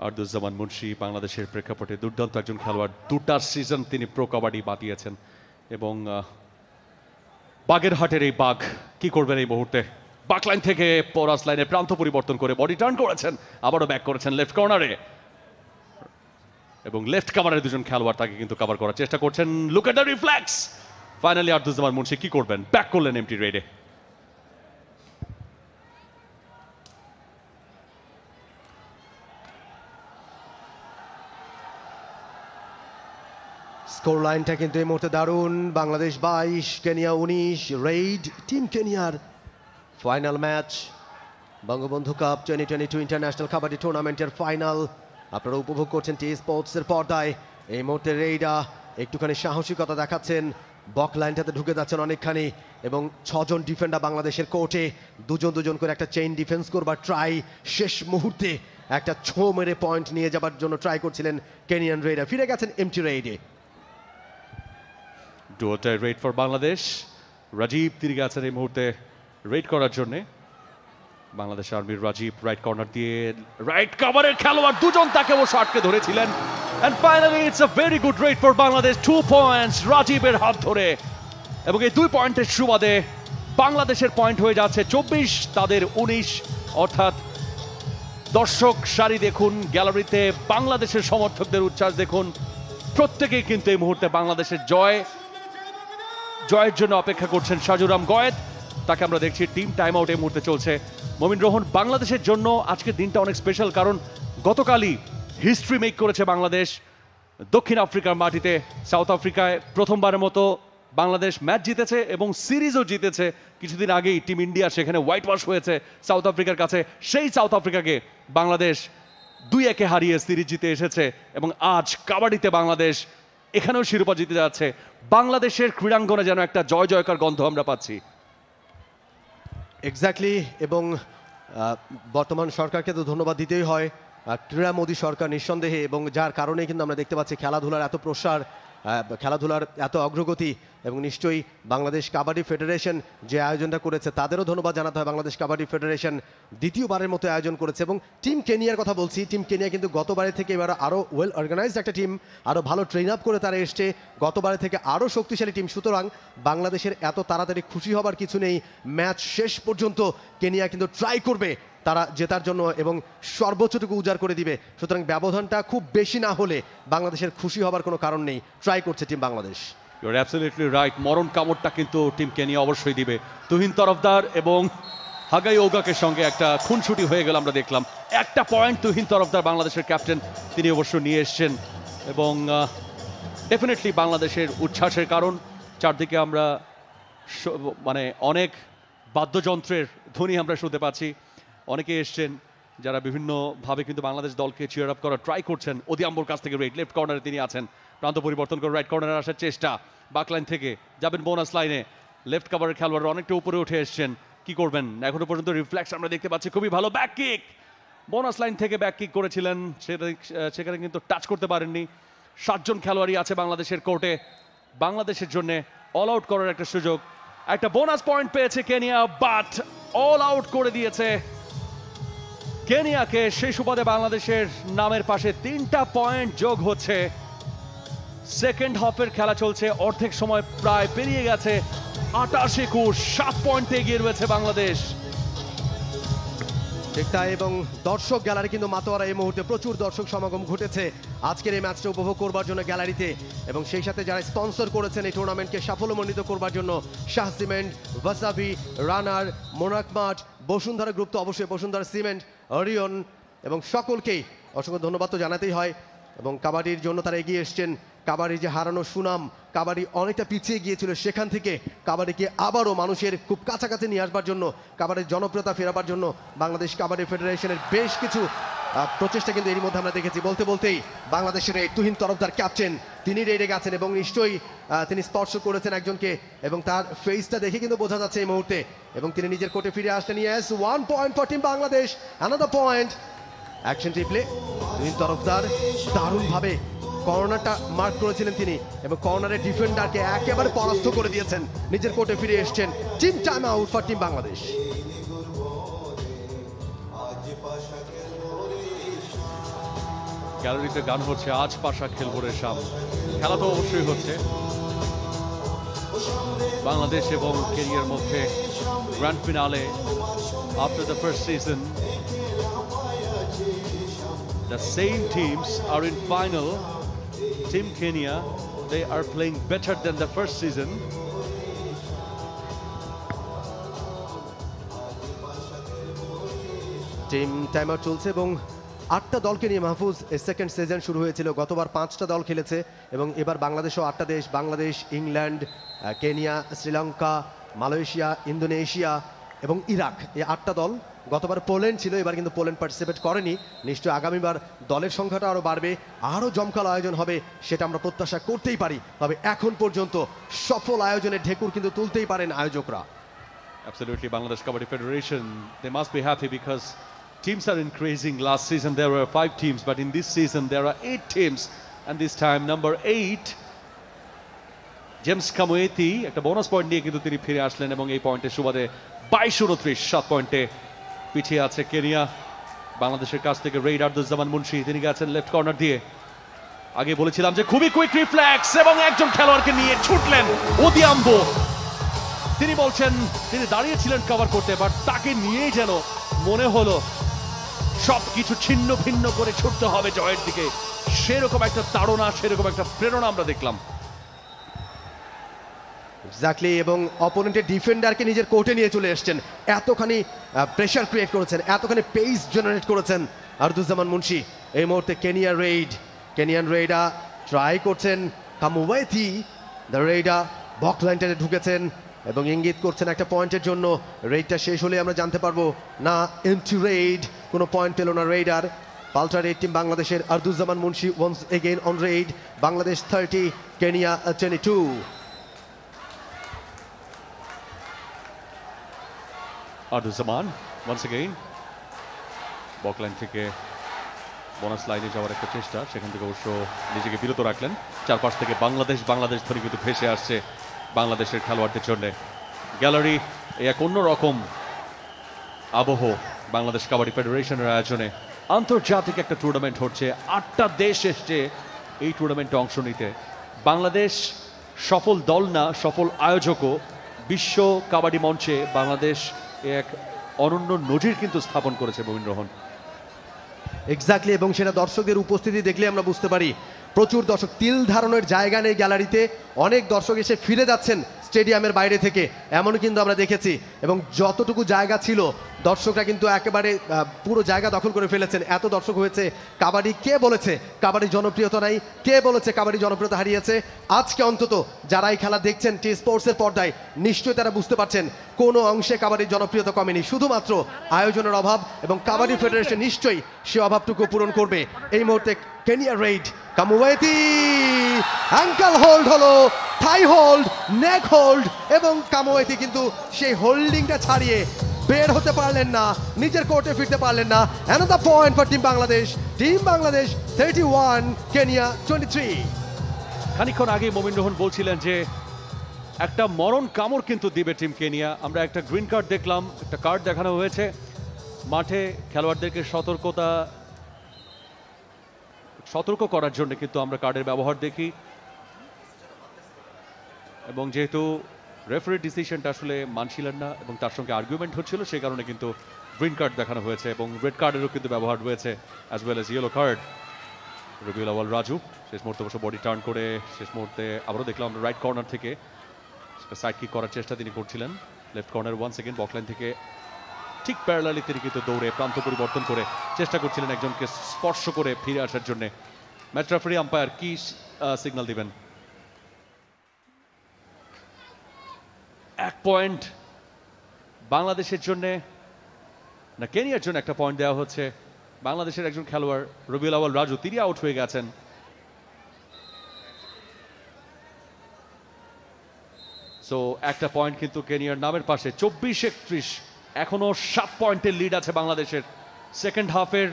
আর্দুজ্জামান মুন্সি বাংলাদেশের প্রেক্ষাপটে দুর্দান্ত একজন খেলোয়াড়। দুটা সিজন তিনি প্রো কাবাডি বাতিয়েছেন এবং বাগেরহাটের এই বাঘ কি করবেন এই মুহূর্তে? বাক লাইন থেকে পরাস লাইনে প্রান্ত পরিবর্তন করে বডি টার্ন করেছেন, আবারও ব্যাক করেছেন লেফট কর্নারে। এবং লেফট কাভারের দুজন খেলোয়াড় তাকে কিন্তু কভার করার চেষ্টা করছেন। Look at reflex finally Arduzzaman Munshi কি করবেন? ব্যাক করলেন এমটি রেডে স্কোর লাইনটা কিন্তু এই মুহূর্তে দারুণ। বাংলাদেশ বাইশ, কেনিয়া উনিশ রেইড টিম কেনিয়ার final match Bangabandhu cup twenty twenty two international kabaddi টুর্নামেন্টের ফাইনাল আপনারা উপভোগ করছেন টি স্পোর্টসের পর্দায়। এই মুহূর্তে রেইডা একটুখানি সাহসিকতা দেখাচ্ছেন। বক লাইনটাতে ঢুকে যাচ্ছেন অনেকখানি এবং ছজন ডিফেন্ডার বাংলাদেশের কোর্টে দুজন দুজন করে একটা চেইন ডিফেন্স করবার ট্রাই শেষ মুহূর্তে একটা ছো মেরে পয়েন্ট নিয়ে যাবার জন্য ট্রাই করছিলেন কেনিয়ান রেইডা ফিরে গেছেন এমটি রেইডে ডুয়োটাই রেড ফর বাংলাদেশ রাজীব, তিনি গেছেন এই মুহূর্তে রেড করার জন্য। বাংলাদেশ আর্মির রাজীব রাইট কর্নার দিয়ে রাইট কাভারের খেলোয়াড় দুজন তাকে অবশ্য আটকে ধরেছিলেন। And finally it's a very good raid for Bangladesh two points রাজীবের হাত ধরে। এবং এই দুই পয়েন্টের সুবাদে বাংলাদেশের পয়েন্ট হয়ে যাচ্ছে চব্বিশ, তাদের উনিশ। অর্থাৎ দর্শক সারি দেখুন গ্যালারিতে বাংলাদেশের সমর্থকদের উচ্ছ্বাস দেখুন। প্রত্যেকেই কিন্তু এই মুহূর্তে বাংলাদেশের জয়। জয়ের জন্য অপেক্ষা করছেন সাজুরাম গয়েদ তাকে আমরা দেখছি টিম টাইম আউট এই মুহূর্তে চলছে। মমিন রোহন, বাংলাদেশের জন্য আজকের দিনটা অনেক স্পেশাল কারণ গতকালই হিস্ট্রি মেক করেছে বাংলাদেশ। দক্ষিণ আফ্রিকার মাটিতে সাউথ আফ্রিকায় প্রথমবারের মতো বাংলাদেশ ম্যাচ জিতেছে এবং সিরিজও জিতেছে। কিছুদিন আগেই টিম ইন্ডিয়া সেখানে হোয়াইট ওয়াশ হয়েছে সাউথ আফ্রিকার কাছে। সেই সাউথ আফ্রিকাকে বাংলাদেশ দুই একে হারিয়ে সিরিজ জিতে এসেছে এবং আজ কাবাডিতে বাংলাদেশ এখানেও শিরোপা জিতে যাচ্ছে। বাংলাদেশের ক্রীড়াঙ্গনে যেন একটা জয় জয়কার গন্ধ আমরা পাচ্ছি। এক্স্যাক্টলি এবং বর্তমান সরকারকে তো ধন্যবাদ দিতেই হয়। ক্রীড়া মোদী সরকার নিঃসন্দেহে, এবং যার কারণে কিন্তু আমরা দেখতে পাচ্ছি খেলাধুলার এত প্রসার খেলাধুলার এত অগ্রগতি এবং নিশ্চয়ই বাংলাদেশ কাবাডি ফেডারেশন যে আয়োজনটা করেছে তাদেরও ধন্যবাদ জানাতে হয়। বাংলাদেশ কাবাডি ফেডারেশন দ্বিতীয়বারের মতো আয়োজন করেছে এবং টিম কেনিয়ার কথা বলছি। টিম কেনিয়া কিন্তু গতবারের থেকে এবার আরও ওয়েল অর্গানাইজড একটা টিম আরও ভালো ট্রেন আপ করে তারা এসছে। গতবারের থেকে আরও শক্তিশালী টিম। সুতরাং বাংলাদেশের এত তাড়াতাড়ি খুশি হবার কিছু নেই। ম্যাচ শেষ পর্যন্ত কেনিয়া কিন্তু ট্রাই করবে। তারা জেতার জন্য এবং সর্বোচ্চটুকু উজাড় করে দিবে। সুতরাং ব্যবধানটা খুব বেশি না হলে বাংলাদেশের খুশি হবার কোনো কারণ নেই। ট্রাই করছে team Bangladesh. You're absolutely right মরণ কামড়টা কিন্তু টিম কেনিয়া অবশ্যই দিবে। তুহিন তরফদার এবং হাগাই ওগাকের সঙ্গে একটা খুনসুটি হয়ে গেল আমরা দেখলাম। একটা পয়েন্ট তুহিন তরফদার, বাংলাদেশের ক্যাপ্টেন তিনি অবশ্য নিয়ে এসছেন এবং ডেফিনেটলি বাংলাদেশের উচ্ছ্বাসের কারণ। চারদিকে আমরা মানে অনেক বাদ্যযন্ত্রের ধ্বনি আমরা শুনতে পাচ্ছি। অনেকে এসছেন যারা বিভিন্নভাবে কিন্তু বাংলাদেশ দলকে চিয়ার আপ করার ট্রাই করছেন। অধিয়াম্বর কাছ থেকে রাইট লেফট কর্নারে তিনি আছেন। প্রান্ত পরিবর্তন করে রাইট কর্নারে আসার চেষ্টা। বাকলাইন থেকে যাবেন বোনাস লাইনে লেফট কাভারের খেলোয়াড় অনেকটা উপরে উঠে এসছেন। কি করবেন? এখনও পর্যন্ত রিফ্লেক্স আমরা দেখতে পাচ্ছি। খুবই ভালো ব্যাক কিক বোনাস লাইন থেকে ব্যাক কিক করেছিলেন। সেখানে কিন্তু টাচ করতে পারেননি। সাতজন খেলোয়াড়ই আছে বাংলাদেশের কোর্টে বাংলাদেশের জন্য অল আউট করার একটা সুযোগ। একটা বোনাস পয়েন্ট পেয়েছে কেনিয়া বাট অল আউট করে দিয়েছে কেনিয়াকে সেই সুবাদে বাংলাদেশের নামের পাশে তিনটা পয়েন্ট যোগ হচ্ছে। সেকেন্ড হাফের খেলা চলছে, অর্ধেক সময় প্রায় পেরিয়ে গেছে। আটাশ একুশ, সাত পয়েন্টে এগিয়ে রয়েছে বাংলাদেশ। ঠিক এবং দর্শক গ্যালারি কিন্তু মাতোয়ারা এই মুহূর্তে প্রচুর দর্শক সমাগম ঘটেছে। আজকের এই ম্যাচটা উপভোগ করবার জন্য গ্যালারিতে এবং সেই সাথে যারা স্পন্সর করেছেন এই টুর্নামেন্টকে সাফল্যমণ্ডিত করবার জন্য শাহ সিমেন্ট, ওয়াসাবি, রানার মোনাকমাট বসুন্ধরা গ্রুপ তো অবশ্যই বসুন্ধরা সিমেন্ট, অরিয়ন এবং সকলকেই অসংখ্য ধন্যবাদ তো জানাতেই হয়। এবং কাবাডির জন্য তারা এগিয়ে এসছেন। কাবাডির যে হারানো সুনাম কাবাডি অনেকটা পিছিয়ে গিয়েছিল সেখান থেকে কাবাডিকে আবারও মানুষের খুব কাছাকাছি নিয়ে আসবার জন্য, কাবাডির জনপ্রিয়তা ফেরাবার জন্য বাংলাদেশ কাবাডি ফেডারেশনের বেশ কিছু প্রচেষ্টা কিন্তু এরই মধ্যে আমরা দেখেছি। বলতে বলতেই বাংলাদেশের এই তুহিন তরফদার ক্যাপ্টেন, তিনি রেডে গেছেন এবং নিশ্চয়ই তিনি স্পর্শ করেছেন একজনকে এবং তার ফেসটা দেখে কিন্তু বোঝা যাচ্ছে এই মুহূর্তে এবং তিনি নিজের কোর্টে ফিরে আসলেন। Yes one point for team Bangladesh another point action replay Tuhin Tarafdar দারুণভাবে কর্নারটা মার্ক করেছিলেন তিনি এবং কর্নারের ডিফেন্ডারকে একেবারে পরাস্ত করে দিয়েছেন। নিজের কোর্টে ফিরে এসেছেন team time out for team Bangladesh. গ্যালারিতে গান হচ্ছে, আজ পাশা খেলব রে শাম। খেলা তো অবশ্যই হচ্ছে। বাংলাদেশ এবং কেরিয়ার মধ্যে grand finale after the first season the same teams are in final. Team Kenya, they are playing better than the first season. Team time out চলছে এবং আটটা দলকে নিয়ে মাহফুজ সেকেন্ড সিজন শুরু হয়েছিল গতবার পাঁচটা দল খেলেছে এবং এবার বাংলাদেশও আটটা দেশ Bangladesh England Kenya Sri Lanka Malaysia Indonesia এবং ইরাক এই আটটা দল গতবার পোল্যান্ড ছিল এবার কিন্তু পোল্যান্ড পার্টিসিপেট করেনি নিশ্চয়ই আগামীবার দলের সংখ্যাটা আরও বাড়বে আরও জমকালো আয়োজন হবে সেটা আমরা প্রত্যাশা করতেই পারি তবে এখন পর্যন্ত সফল আয়োজনের ঢেকুর কিন্তু তুলতেই পারেন আয়োজকরা Absolutely, Bangladesh Kabaddi Federation, they must be happy because teams are increasing. Last season there were five teams, but in this season there are eight teams. And this time, number eight, James কামুয়েতি একটা বোনাস পয়েন্ট নিয়ে কিন্তু তিনি ফিরে আসলেন এবং এই পয়েন্টের সুবাদে বাইশ উনত্রিশ সাত পয়েন্টে পিছিয়ে আছে কেনিয়া। বাংলাদেশের কাছ থেকে রেইড আব্দুজ্জামান মুন্সি, তিনি গেছেন লেফট কর্নার দিয়ে। আগে বলেছিলাম যে খুবই কুইক রিফ্লেক্স এবং একজন খেলোয়াড়কে নিয়ে ছুটলেন ওদিয়াম্বো। তিনি বলছেন, তিনি দাঁড়িয়েছিলেন কভার করতে বাট তাকে নিয়েই যেন মনে হলো সব কিছু ছিন্ন ভিন্ন করে ছুটতে হবে জয়ের দিকে। সেরকম একটা তাড়না, সেরকম একটা প্রেরণা আমরা দেখলাম। এক্স্যাক্টলি এবং অপোনেন্টের ডিফেন্ডারকে নিজের কোর্টে নিয়ে চলে এসেছেন। এতখানি প্রেশার ক্রিয়েট করেছেন, এতখানি পেস জেনারেট করেছেন আরদুজ্জামান মুন্সি। এই মুহূর্তে Kenya raid Kenyan raider try করছেন কামুওয়েথি দ্য রেইডা বক লাইনটাতে ঢুকেছেন এবং ইঙ্গিত করছেন একটা পয়েন্টের জন্য। রেইডটা শেষ হলে আমরা জানতে পারব, না এন্টি রেইড কোনো পয়েন্ট পেল না রেইডার পাল্টা রেড টিম বাংলাদেশের Arduzzaman Munshi once again on raid Bangladesh thirty Kenya twenty two Arduzzaman once again backline থেকে বোনাস লাইনে যাওয়ার একটা চেষ্টা। সেখান থেকে অবশ্য নিজেকে বিরত রাখলেন। চারপাশ থেকে বাংলাদেশ বাংলাদেশ ধরে কিন্তু ভেসে আসছে বাংলাদেশের খেলোয়াড়দের জন্য। গ্যালারি এক অন্যরকম আবহ বাংলাদেশ কাবাডি ফেডারেশনের আয়োজনে। আন্তর্জাতিক একটা টুর্নামেন্ট হচ্ছে। আটটা দেশ এসছে এই টুর্নামেন্টে অংশ নিতে। বাংলাদেশ সফল দল না, সফল আয়োজকও বিশ্ব কাবাডি মঞ্চে বাংলাদেশ এক অনন্য নজির কিন্তু স্থাপন করেছে রোহন এক্স্যাক্টলি এবং সেটা দর্শকদের উপস্থিতি দেখলে আমরা বুঝতে পারি। প্রচুর দর্শক তিল ধারণের জায়গা নেই গ্যালারিতে। অনেক দর্শক এসে ফিরে যাচ্ছেন স্টেডিয়ামের বাইরে থেকে। এমন কিন্তু আমরা দেখেছি। এবং যতটুকু জায়গা ছিল দর্শকরা কিন্তু একেবারে পুরো জায়গা দখল করে ফেলেছেন। এত দর্শক হয়েছে, কাবাডি কে বলেছে? কাবাডি জনপ্রিয়তা নাই। কে বলেছে কাবাডি জনপ্রিয়তা হারিয়েছে? আজকে অন্তত যারা এই খেলা দেখছেন, টি স্পোর্টসের পর্দায়, নিশ্চয়ই তারা বুঝতে পারছেন, কোনো অংশে কাবাডির জনপ্রিয়তা কমেনি। শুধুমাত্র আয়োজনের অভাব এবং কাবাডি ফেডারেশন নিশ্চয়ই সে অভাবটুকু পূরণ করবে। এই মুহূর্তে কেনিয়া রেড কামুয়েতি, অ্যাঙ্কেল হোল্ড হলো, থাই হোল্ড, নেক হোল্ড এবং কামোয়েতি কিন্তু সেই হোল্ডিংটা ছাড়িয়ে বের হতে পারলেন না, নিজের কোর্টে ফিরতে পারলেন না। Another point for team Bangladesh team Bangladesh thirty one Kenya twenty three খানিকক্ষণ আগে মমিন রোহন বলছিলেন যে, একটা মরণ কামড় কিন্তু দিবে টিম কেনিয়া আমরা একটা গ্রিন কার্ড দেখলাম, একটা কার্ড দেখানো হয়েছে। মাঠে খেলোয়াড়দেরকে সতর্কতা, সতর্ক করার জন্য কিন্তু আমরা কার্ডের ব্যবহার দেখি। এবং যেহেতু রেফারি ডিসিশনটা আসলে মানছিলেন না এবং তার সঙ্গে আর্গুমেন্ট হচ্ছিল সেই কারণে কিন্তু গ্রিন কার্ড দেখানো হয়েছে এবং রেড কার্ডেরও কিন্তু ব্যবহার রয়েছে as well as yellow card Rabiul Awal Raju, শেষ মুহূর্তে অবশ্য বডি টার্ন করে শেষ মুহূর্তে আবারও দেখলাম রাইট কর্নার থেকে। সাইড কিক করার চেষ্টা তিনি করছিলেন। Left corner one second backline থেকে ঠিক প্যারালালি তিনি কিন্তু দৌড়ে প্রান্ত পরিবর্তন করে চেষ্টা করছিলেন একজনকে স্পর্শ করে ফিরে আসার জন্য। ম্যাচ রেফারি আম্পায়ার কি সিগন্যাল দিবেন? এক পয়েন্ট বাংলাদেশের জন্য, না, কেনিয়ার জন্য একটা পয়েন্ট দেওয়া হচ্ছে। বাংলাদেশের একজন খেলোয়াড়, রবিউল আওয়াল রাজু, তিনি আউট হয়ে গেছেন। সো একটা পয়েন্ট কিন্তু কেনিয়ার নামের পাশে। চব্বিশ একত্রিশ, এখনও সাত পয়েন্টের লিড আছে বাংলাদেশের। সেকেন্ড হাফের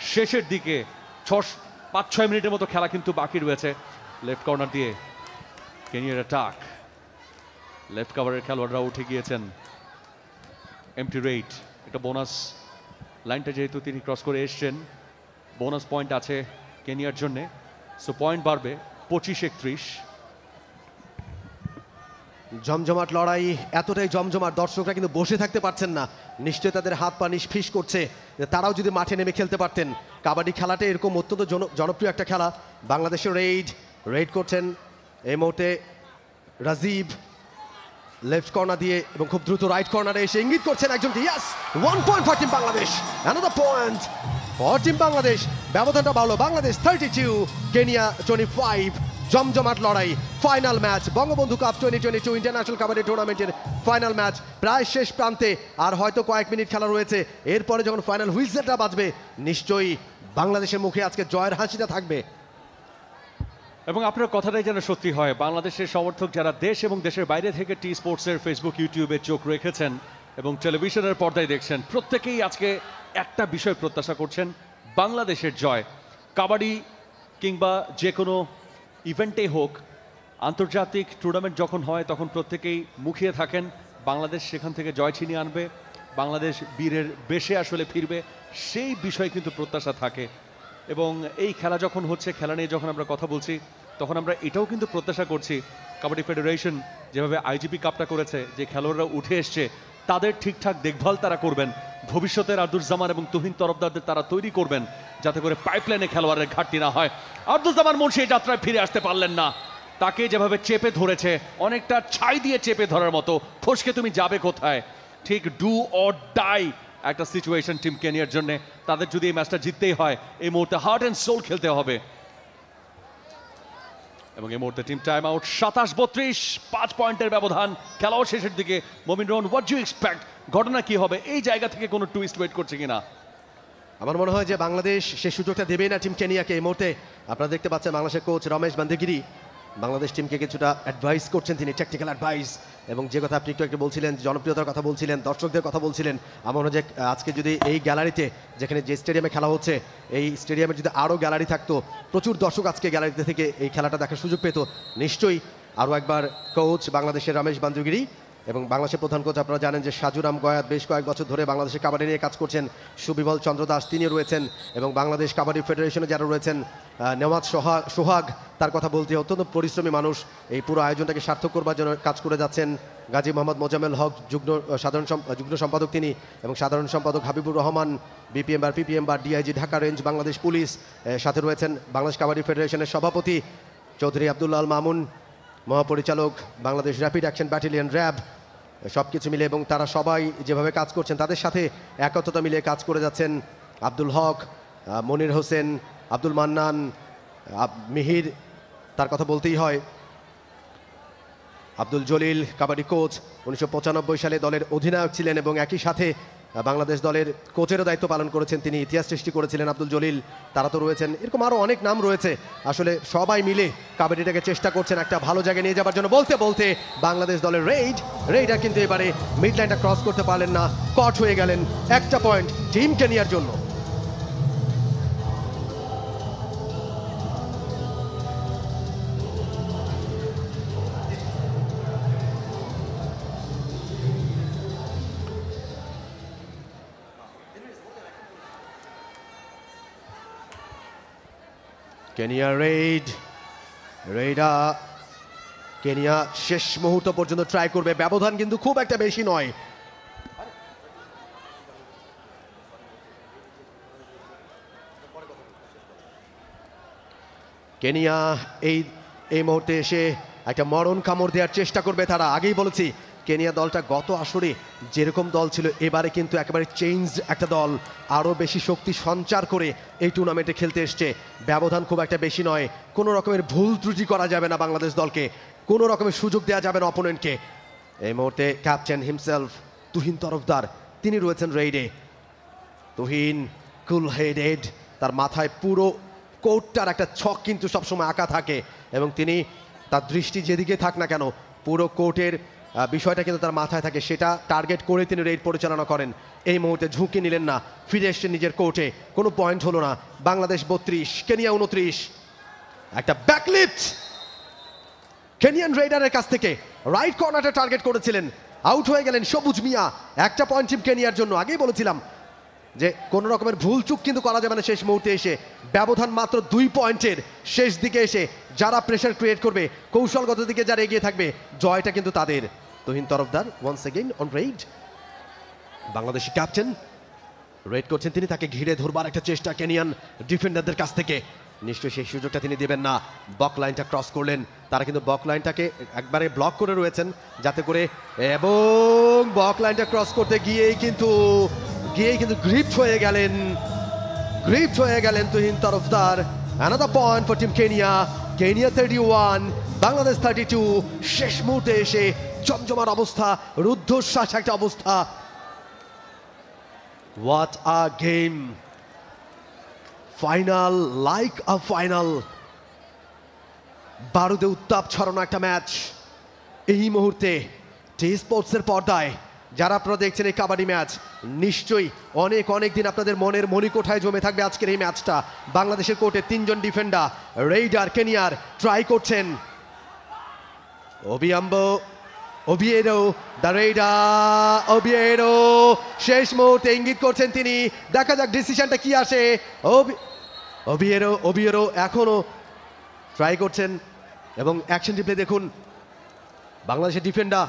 শেষের দিকে ছ পাঁচ, ছয় মিনিটের মতো খেলা কিন্তু বাকি রয়েছে। লেফট কর্নার দিয়ে কেনিয়ার অ্যাটাক লেফট কাভারের খেলোয়াড়রা উঠে গিয়েছেন। এমটি রেট একটা বোনাস লাইনটা যেহেতু তিনি ক্রস করে এসছেন বোনাস পয়েন্ট আছে কেনিয়ার জন্যে। সো পয়েন্ট বাড়বে পঁচিশ একত্রিশ। জমজমাট লড়াই, এতটাই জমজমাট, দর্শকরা কিন্তু বসে থাকতে পারছেন না। নিশ্চয়ই তাদের হাত পা নিষ্ফিস করছে। তারাও যদি মাঠে নেমে খেলতে পারতেন। কাবাডি খেলাটা এরকম অত্যন্ত জন- জনপ্রিয় একটা খেলা। বাংলাদেশের রেইড রেইড করছেন এই মুহূর্তে রাজীব। লেফট কর্নার দিয়ে এবং খুব দ্রুত রাইট কর্নারে এসে ইঙ্গিত করছেন একজনকে yes one point for team Bangladesh another point for team Bangladesh ব্যবধানটা বাড়লো। Bangladesh thirty two Kenya twenty five জমজমাট লড়াই final match Bangabandhu cup twenty twenty two international kabaddi টুর্নামেন্টের ফাইনাল ম্যাচ প্রায় শেষ প্রান্তে আর হয়তো কয়েক মিনিট খেলা রয়েছে। এরপরে যখন ফাইনাল হুইসেলটা বাজবে, নিশ্চয়ই বাংলাদেশের মুখে আজকে জয়ের হাসিটা থাকবে। এবং আপনার কথাটাই যেন সত্যি হয়, বাংলাদেশের সমর্থক যারা দেশ এবং দেশের বাইরে থেকে টি স্পোর্টসের ফেসবুক ইউটিউবে চোখ রেখেছেন এবং টেলিভিশনের পর্দায় দেখছেন, প্রত্যেকেই আজকে একটা বিষয় প্রত্যাশা করছেন, বাংলাদেশের জয়। কাবাডি কিংবা যে কোনো ইভেন্টে হোক, আন্তর্জাতিক টুর্নামেন্ট যখন হয়, তখন প্রত্যেকেই মুখিয়ে থাকেন, বাংলাদেশ সেখান থেকে জয় ছিনিয়ে আনবে, বাংলাদেশ বীরের বেশে আসলে ফিরবে, সেই বিষয়ে কিন্তু প্রত্যাশা থাকে। এবং এই খেলা যখন হচ্ছে, খেলা নিয়ে যখন আমরা কথা বলছি, তখন আমরা এটাও কিন্তু প্রত্যাশা করছি। কাবাডি ফেডারেশন যেভাবে আইজিপি কাপটা করেছে, যে খেলোয়াড়রা উঠে এসছে, তাদের ঠিকঠাক দেখভাল তারা করবেন। ভবিষ্যতের আব্দুজ্জামান এবং তুহিন তরফদারদের তারা তৈরি করবেন, যাতে করে পাইপলাইনে খেলোয়াড়ের ঘাটতি না হয়। আব্দুজ্জামান মুন্সি এই যাত্রায় ফিরে আসতে পারলেন না। তাকে যেভাবে চেপে ধরেছে, অনেকটা ছাই দিয়ে চেপে ধরার মতো, ফসকে তুমি যাবে কোথায়? ঠিক ডু অর ডাই একটা সিচুয়েশন টিম কেনিয়ার জন্য। তাদের যদি এই ম্যাচটা জিততেই হয়, এই মুহূর্তে হার্ট অ্যান্ড সোল খেলতে হবে। এবং এই মুহূর্তে টিম টাইম আউট সাতাশ বত্রিশ, পাঁচ পয়েন্টের ব্যবধান। খেলাও শেষের দিকে। মমিন রোহন হোয়াট ইউ এক্সপেক্ট ঘটনা কি হবে? এই জায়গা থেকে কোনো টুইস্ট ওয়েট করছে কিনা? আমার মনে হয় যে বাংলাদেশ সে সুযোগটা দেবেই না টিম কেনিয়াকে এই মুহূর্তে আপনারা দেখতে পাচ্ছেন বাংলাদেশের কোচ রমেশ বান্দেগিরি। বাংলাদেশ টিমকে কিছুটা অ্যাডভাইস করছেন তিনি টেকনিক্যাল অ্যাডভাইস এবং যে কথা আপনি একটু একটু বলছিলেন জনপ্রিয়তার কথা বলছিলেন, দর্শকদের কথা বলছিলেন, আমার মনে হয় যে আজকে যদি এই গ্যালারিতে যেখানে যে স্টেডিয়ামে খেলা হচ্ছে, এই স্টেডিয়ামে যদি আরও গ্যালারি থাকতো, প্রচুর দর্শক আজকে গ্যালারিতে থেকে এই খেলাটা দেখার সুযোগ পেত। নিশ্চয়ই আরও একবার কোচ বাংলাদেশের রমেশ বান্দুগিরি এবং বাংলাদেশের প্রধান কোচ আপনারা জানেন যে সাজুরাম গয়াত বেশ কয়েক বছর ধরে বাংলাদেশের কাবাডি নিয়ে কাজ করছেন। সুবিমল চন্দ্র দাস তিনি রয়েছেন এবং বাংলাদেশ কাবাডি ফেডারেশনে যারা রয়েছেন নেওয়াজ সোহা সোহাগ, তার কথা বলতে অত্যন্ত পরিশ্রমী মানুষ। এই পুরো আয়োজনটাকে সার্থক করবার জন্য কাজ করে যাচ্ছেন গাজী মোহাম্মদ মোজামেল হক, যুগ্ম সাধারণ যুগ্ম সম্পাদক তিনি এবং সাধারণ সম্পাদক হাবিবুর রহমান, বিপিএম বা পিপিএম বা DIG Dhaka range, Bangladesh police সাথে রয়েছেন বাংলাদেশ কাবাডি ফেডারেশনের সভাপতি চৌধুরী আব্দুল্লাহ আল মামুন। মহাপরিচালক, Bangladesh rapid action battalion RAB সব কিছু মিলে এবং তারা সবাই যেভাবে কাজ করছেন তাদের সাথে একত্রতা মিলে কাজ করে যাচ্ছেন আব্দুল হক মনির হোসেন, আব্দুল মান্নান মিহির, তার কথা বলতেই হয়। আব্দুল জলিল, কাবাডি কোচ, উনিশশো পঁচানব্বই সালে দলের অধিনায়ক ছিলেন এবং একই সাথে বাংলাদেশ দলের কোচেরও দায়িত্ব পালন করেছেন তিনি, ইতিহাস সৃষ্টি করেছিলেন আব্দুল জলিল, তারা তো রয়েছেন। এরকম আরও অনেক নাম রয়েছে। আসলে সবাই মিলে কাবাডিটাকে চেষ্টা করছেন একটা ভালো জায়গায় নিয়ে যাবার জন্য। বলতে বলতে বাংলাদেশ দলের রেইড রেইডা কিন্তু এবারে মিডলাইনটা ক্রস করতে পারলেন না। কট হয়ে গেলেন একটা পয়েন্ট টিম নেওয়ার জন্য। কেনিয়া রেইড, রেইডা, কেনিয়া শেষ মুহূর্ত পর্যন্ত ট্রাই করবে। ব্যবধান কিন্তু খুব একটা বেশি নয়। কেনিয়া এই এই মুহূর্তে এসে একটা মরণ কামড় দেওয়ার চেষ্টা করবে তারা। আগেই বলেছি কেনিয়া দলটা গত আসরে যেরকম দল ছিল, এবারে কিন্তু একেবারে চেঞ্জ একটা দল। আরও বেশি শক্তি সঞ্চার করে এই টুর্নামেন্টে খেলতে এসছে। ব্যবধান খুব একটা বেশি নয়। কোনো রকমের ভুল ত্রুটি করা যাবে না বাংলাদেশ দলকে। কোনো রকমের সুযোগ দেওয়া যাবে না অপোনেন্টকে এই মুহূর্তে ক্যাপ্টেন হিমসেলফ তুহিন তরফদার, তিনি রয়েছেন রেইডে তুহিন কুল হেডেড তার মাথায় পুরো কোটটার একটা ছক কিন্তু সবসময় আঁকা থাকে। এবং তিনি তার দৃষ্টি যেদিকে থাক না কেন, পুরো কোর্টের বিষয়টা কিন্তু তার মাথায় থাকে। সেটা টার্গেট করে তিনি রেড পরিচালনা করেন। এই মুহূর্তে ঝুঁকি নিলেন না। ফিরে এসছেন নিজের কোর্টে কোনো পয়েন্ট হলো না। বাংলাদেশ বত্রিশ, কেনিয়া উনত্রিশ। একটা ব্যাকলিফট কেনিয়ান রেডারের কাছ থেকে রাইট কর্নারটা টার্গেট করেছিলেন। আউট হয়ে গেলেন সবুজ মিয়া। একটা পয়েন্ট টিম কেনিয়ার জন্য। আগেই বলেছিলাম যে, কোনো রকমের ভুল চুক কিন্তু করা যাবে না শেষ মুহূর্তে এসে। ব্যবধান মাত্র দুই পয়েন্টের শেষ দিকে এসে যারা প্রেশার ক্রিয়েট করবে, কৌশলগত দিকে যারা এগিয়ে থাকবে, জয়টা কিন্তু তাদের। Tuhin Tarafdar once again on raid Bangladeshi captain raid করছেন তিনি, তাকে ঘিরে ধরবার একটা চেষ্টা কেনিয়ান ডিফেন্ডারদের কাছ থেকে। নিশ্চয়ই সেই সুযোগটা তিনি দেবেন না। বক লাইনটা ক্রস করলেন। তারা কিন্তু বক লাইনটাকে একবারে ব্লক করে রয়েছেন, যাতে করে এবং বক লাইনটা ক্রস করতে গিয়েই কিন্তু গিয়েই কিন্তু গ্রিপড হয়ে গেলেন। গ্রিপড হয়ে গেলেন Tuhin Tarafdar. Another point for team Kenya Kenya thirty one Bangladesh thirty two শেষ মুহূর্তে এসে জমজমার অবস্থা, রুদ্ধশ্বাস একটা অবস্থা। What a game final like a final বারুদে উত্তাপ ছড়ানো একটা ম্যাচ এই মুহূর্তে টি স্পোর্টসের পর্দায়, যারা আপনারা দেখছেন এই কাবাডি ম্যাচ নিশ্চয়ই অনেক অনেক দিন আপনাদের মনের মণিকোঠায় জমে থাকবে আজকের এই ম্যাচটা বাংলাদেশের কোর্টে তিনজন ডিফেন্ডার রেইডার কেনিয়ার ট্রাই করছেন। Odhiambo Obiero the raider Obiero শেষ মুহূর্তে ইঙ্গিত করছেন তিনি। দেখা যাক ডিসিশনটা কি আসে। ওবি ওবিয়েরো ওবিয়েরো এখনও ট্রাই করছেন এবং অ্যাকশন রিপ্লে দেখুন। বাংলাদেশের ডিফেন্ডার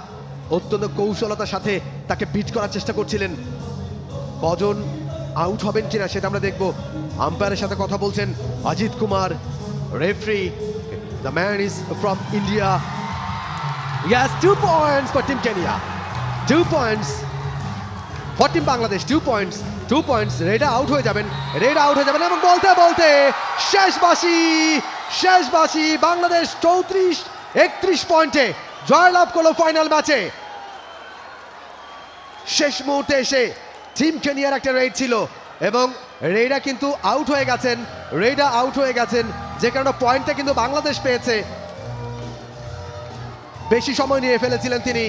অত্যন্ত কৌশলতার সাথে তাকে বিট করার চেষ্টা করছিলেন। কজন আউট হবেন কিনা সেটা আমরা দেখব। আম্পায়ারের সাথে কথা বলছেন Ajit Kumar referee the man is from India Yes, two points for Team Kenya. Two points for Team Bangladesh. Two points. Two points. Raider out হয়ে যাবেন রেডা আউট হয়ে যাবেন এবং বলতে বলতে শেষ বাসি শেষ বাসি বাংলাদেশ চৌত্রিশ একত্রিশ পয়েন্টে জয়লাভ করল ফাইনাল ম্যাচে শেষ মুহূর্তে এসে টিম কেনিয়ার একটা রেড ছিল এবং রেডা কিন্তু আউট হয়ে গেছেন রেডা আউট হয়ে গেছেন যে কারণে পয়েন্টটা কিন্তু বাংলাদেশ পেয়েছে বেশি সময় নিয়ে ফেলেছিলেন তিনি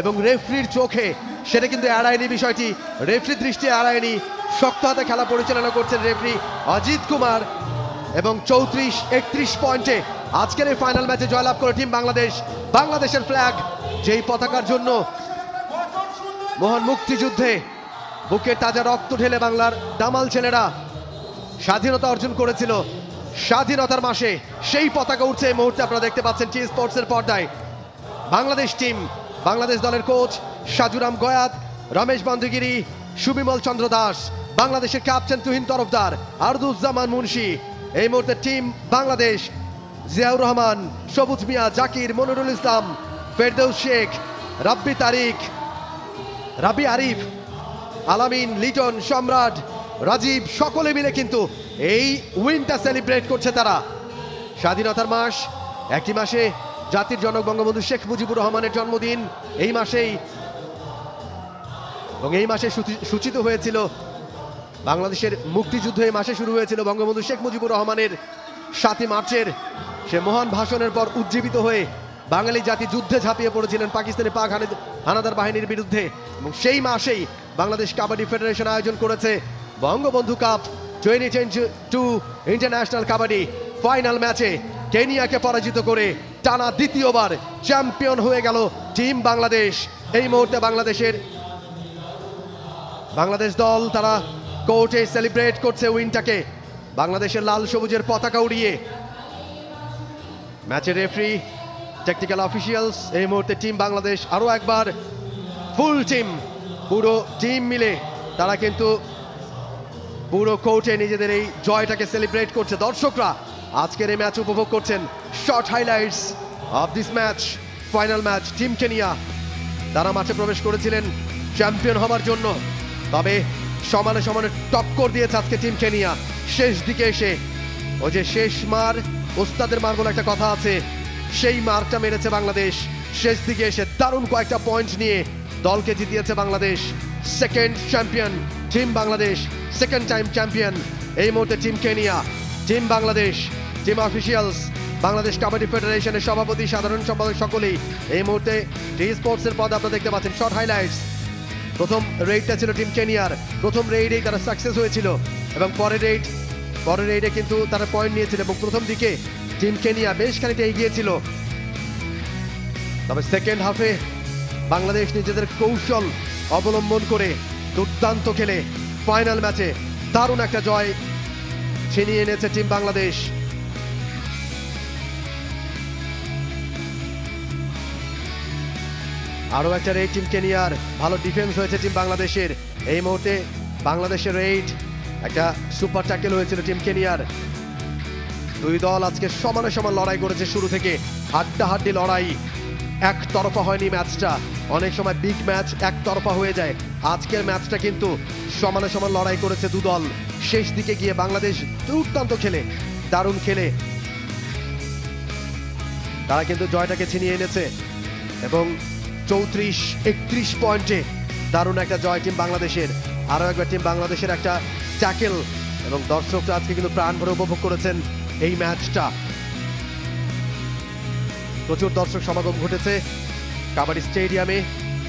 এবং রেফরির চোখে সেটা কিন্তু এড়ায়নি বিষয়টি। রেফরির দৃষ্টি এড়ায়নি। শক্ত হাতে খেলা পরিচালনা করছেন রেফরি অজিত কুমার এবং চৌত্রিশ, একত্রিশ পয়েন্টে আজকের এই ফাইনাল ম্যাচে জয়লাভ করে টিম বাংলাদেশ। বাংলাদেশের ফ্ল্যাগ যেই পতাকার জন্য মহান মুক্তিযুদ্ধে বুকে তাজা রক্ত ঢেলে বাংলার দামাল ছেলেরা স্বাধীনতা অর্জন করেছিল। স্বাধীনতার মাসে সেই পতাকা উঠছে এই মুহূর্তে আপনারা দেখতে পাচ্ছেন টি স্পোর্টসের পর্দায়। বাংলাদেশ টিম, বাংলাদেশ দলের কোচ সাজুরাম গয়াত, রমেশ বন্ধুগিরি, সুবিমল চন্দ্র দাস, বাংলাদেশের ক্যাপ্টেন তুহিন তরফদার, আরদুজ্জামান মুন্সি। এই মুহূর্তে টিম বাংলাদেশ, জিয়াউর রহমান, সবুজ মিয়া, জাকির, মনিরুল ইসলাম, ফেরদৌস শেখ, রাব্বি তারিক রাবি আরিফ, আলামিন, লিটন, সম্রাট, রাজীব, সকলে মিলে কিন্তু এই উইনটা সেলিব্রেট করছে তারা। স্বাধীনতার মাস একটি মাসে জাতির জনক বঙ্গবন্ধু শেখ মুজিবুর রহমানের জন্মদিন এই মাসেই এবং এই মাসে সূচিত হয়েছিল বাংলাদেশের মুক্তিযুদ্ধ এই মাসে শুরু হয়েছিল বঙ্গবন্ধু শেখ মুজিবুর রহমানের সাতই মার্চের। সে মহান ভাষণের পর উজ্জীবিত হয়ে বাঙালি জাতি যুদ্ধে ঝাঁপিয়ে পড়েছিলেন পাকিস্তানি পাক হানে- হানাদার বাহিনীর বিরুদ্ধে। এবং সেই মাসেই বাংলাদেশ কাবাডি ফেডারেশন আয়োজন করেছে Bangabandhu cup, twenty twenty two international kabaddi final ম্যাচে। কেনিয়াকে পরাজিত করে টানা দ্বিতীয়বার চ্যাম্পিয়ন হয়ে গেল টিম বাংলাদেশ। এই মুহূর্তে বাংলাদেশের বাংলাদেশ দল তারা কোর্টে সেলিব্রেট করছে উইনটাকে। বাংলাদেশের লাল সবুজের পতাকা উড়িয়ে ম্যাচের রেফারি টেকনিক্যাল অফিসিয়ালস এই মুহূর্তে টিম বাংলাদেশ আরও একবার ফুল টিম, পুরো টিম মিলে তারা কিন্তু পুরো কোর্টে নিজেদের এই জয়টাকে সেলিব্রেট করছে। দর্শকরা আজকের এই ম্যাচ উপভোগ করছেন short highlights of this match final match team Kenya তারা মাঠে প্রবেশ করেছিলেন চ্যাম্পিয়ন হবার জন্য। তবে সমানে সমানে টক্কর দিয়েছে আজকে টিম কেনিয়া শেষ দিকে এসে ও যে শেষ মার, ওস্তাদের মার বলে একটা কথা আছে, সেই মারটা মেরেছে বাংলাদেশ। শেষ দিকে এসে দারুণ কয়েকটা পয়েন্ট নিয়ে দলকে জিতিয়েছে Bangladesh. Second champion team Bangladesh. Second time champion এই মুহূর্তে team Kenya team Bangladesh, team officials, Bangladesh kabaddi ফেডারেশনের সভাপতি, সাধারণ সম্পাদক সকলেই এই মুহূর্তে টি স্পোর্টসের পদ আপনারা দেখতে পাচ্ছেন শর্ট হাইলাইটস। প্রথম রেইডটা ছিল টিম কেনিয়ার, প্রথম রেইডেই তারা সাকসেস হয়েছিল এবং পরের রেইড, পরের রেইডে কিন্তু তারা পয়েন্ট নিয়েছিল এবং প্রথম দিকে টিম কেনিয়া বেশ খানিকটা এগিয়ে ছিল তবে সেকেন্ড হাফে বাংলাদেশ নিজেদের কৌশল অবলম্বন করে দুর্দান্ত খেলে ফাইনাল ম্যাচে দারুণ একটা জয় ছিনিয়ে এনেছে টিম বাংলাদেশ। আরও একটা রেড টিম কেনিয়ার। ভালো ডিফেন্স হয়েছে টিম বাংলাদেশের। এই মুহূর্তে বাংলাদেশের রেড একটা সুপার ট্যাকেল হয়েছিল টিম কেনিয়ার। দুই দল আজকে সমানে সমান লড়াই করেছে শুরু থেকে। হাড্ডাহাড্ডি লড়াই। একতরফা হয়নি ম্যাচটা। অনেক সময় বিগ ম্যাচ একতরফা হয়ে যায়। আজকের ম্যাচটা কিন্তু সমানে সমান লড়াই করেছে দু দল। শেষ দিকে গিয়ে বাংলাদেশ দুর্দান্ত খেলে, দারুণ খেলে। তারা কিন্তু জয়টাকে ছিনিয়ে এনেছে এবং চৌত্রিশ, একত্রিশ পয়েন্টে দারুণ একটা জয় টিম বাংলাদেশের। আরও একবার টিম বাংলাদেশের একটা ট্যাকেল এবং দর্শকরা আজকে কিন্তু প্রাণ ভরে উপভোগ করেছেন এই ম্যাচটা প্রচুর দর্শক সমাগম ঘটেছে। কাবাডি স্টেডিয়ামে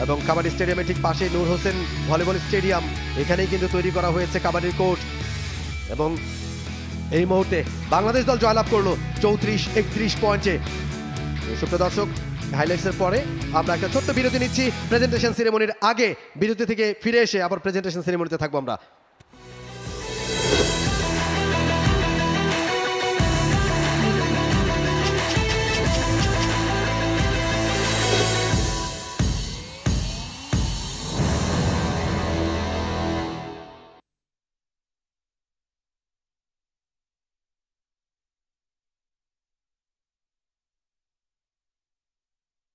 এবং কাবাডি স্টেডিয়ামে ঠিক পাশে নূর হোসেন ভলিবল স্টেডিয়াম, এখানেই কিন্তু তৈরি করা হয়েছে কাবাডির কোর্ট। এবং এই মুহূর্তে বাংলাদেশ দল জয়লাভ করল চৌত্রিশ, একত্রিশ পয়েন্টে। সুপ্রিয় দর্শক হাইলাইটসের পরে আমরা একটা ছোট্ট বিরতি নিচ্ছি। প্রেজেন্টেশন সেরেমনির আগে বিরতি থেকে ফিরে এসে আবার প্রেজেন্টেশন সেরেমনিতে থাকব আমরা।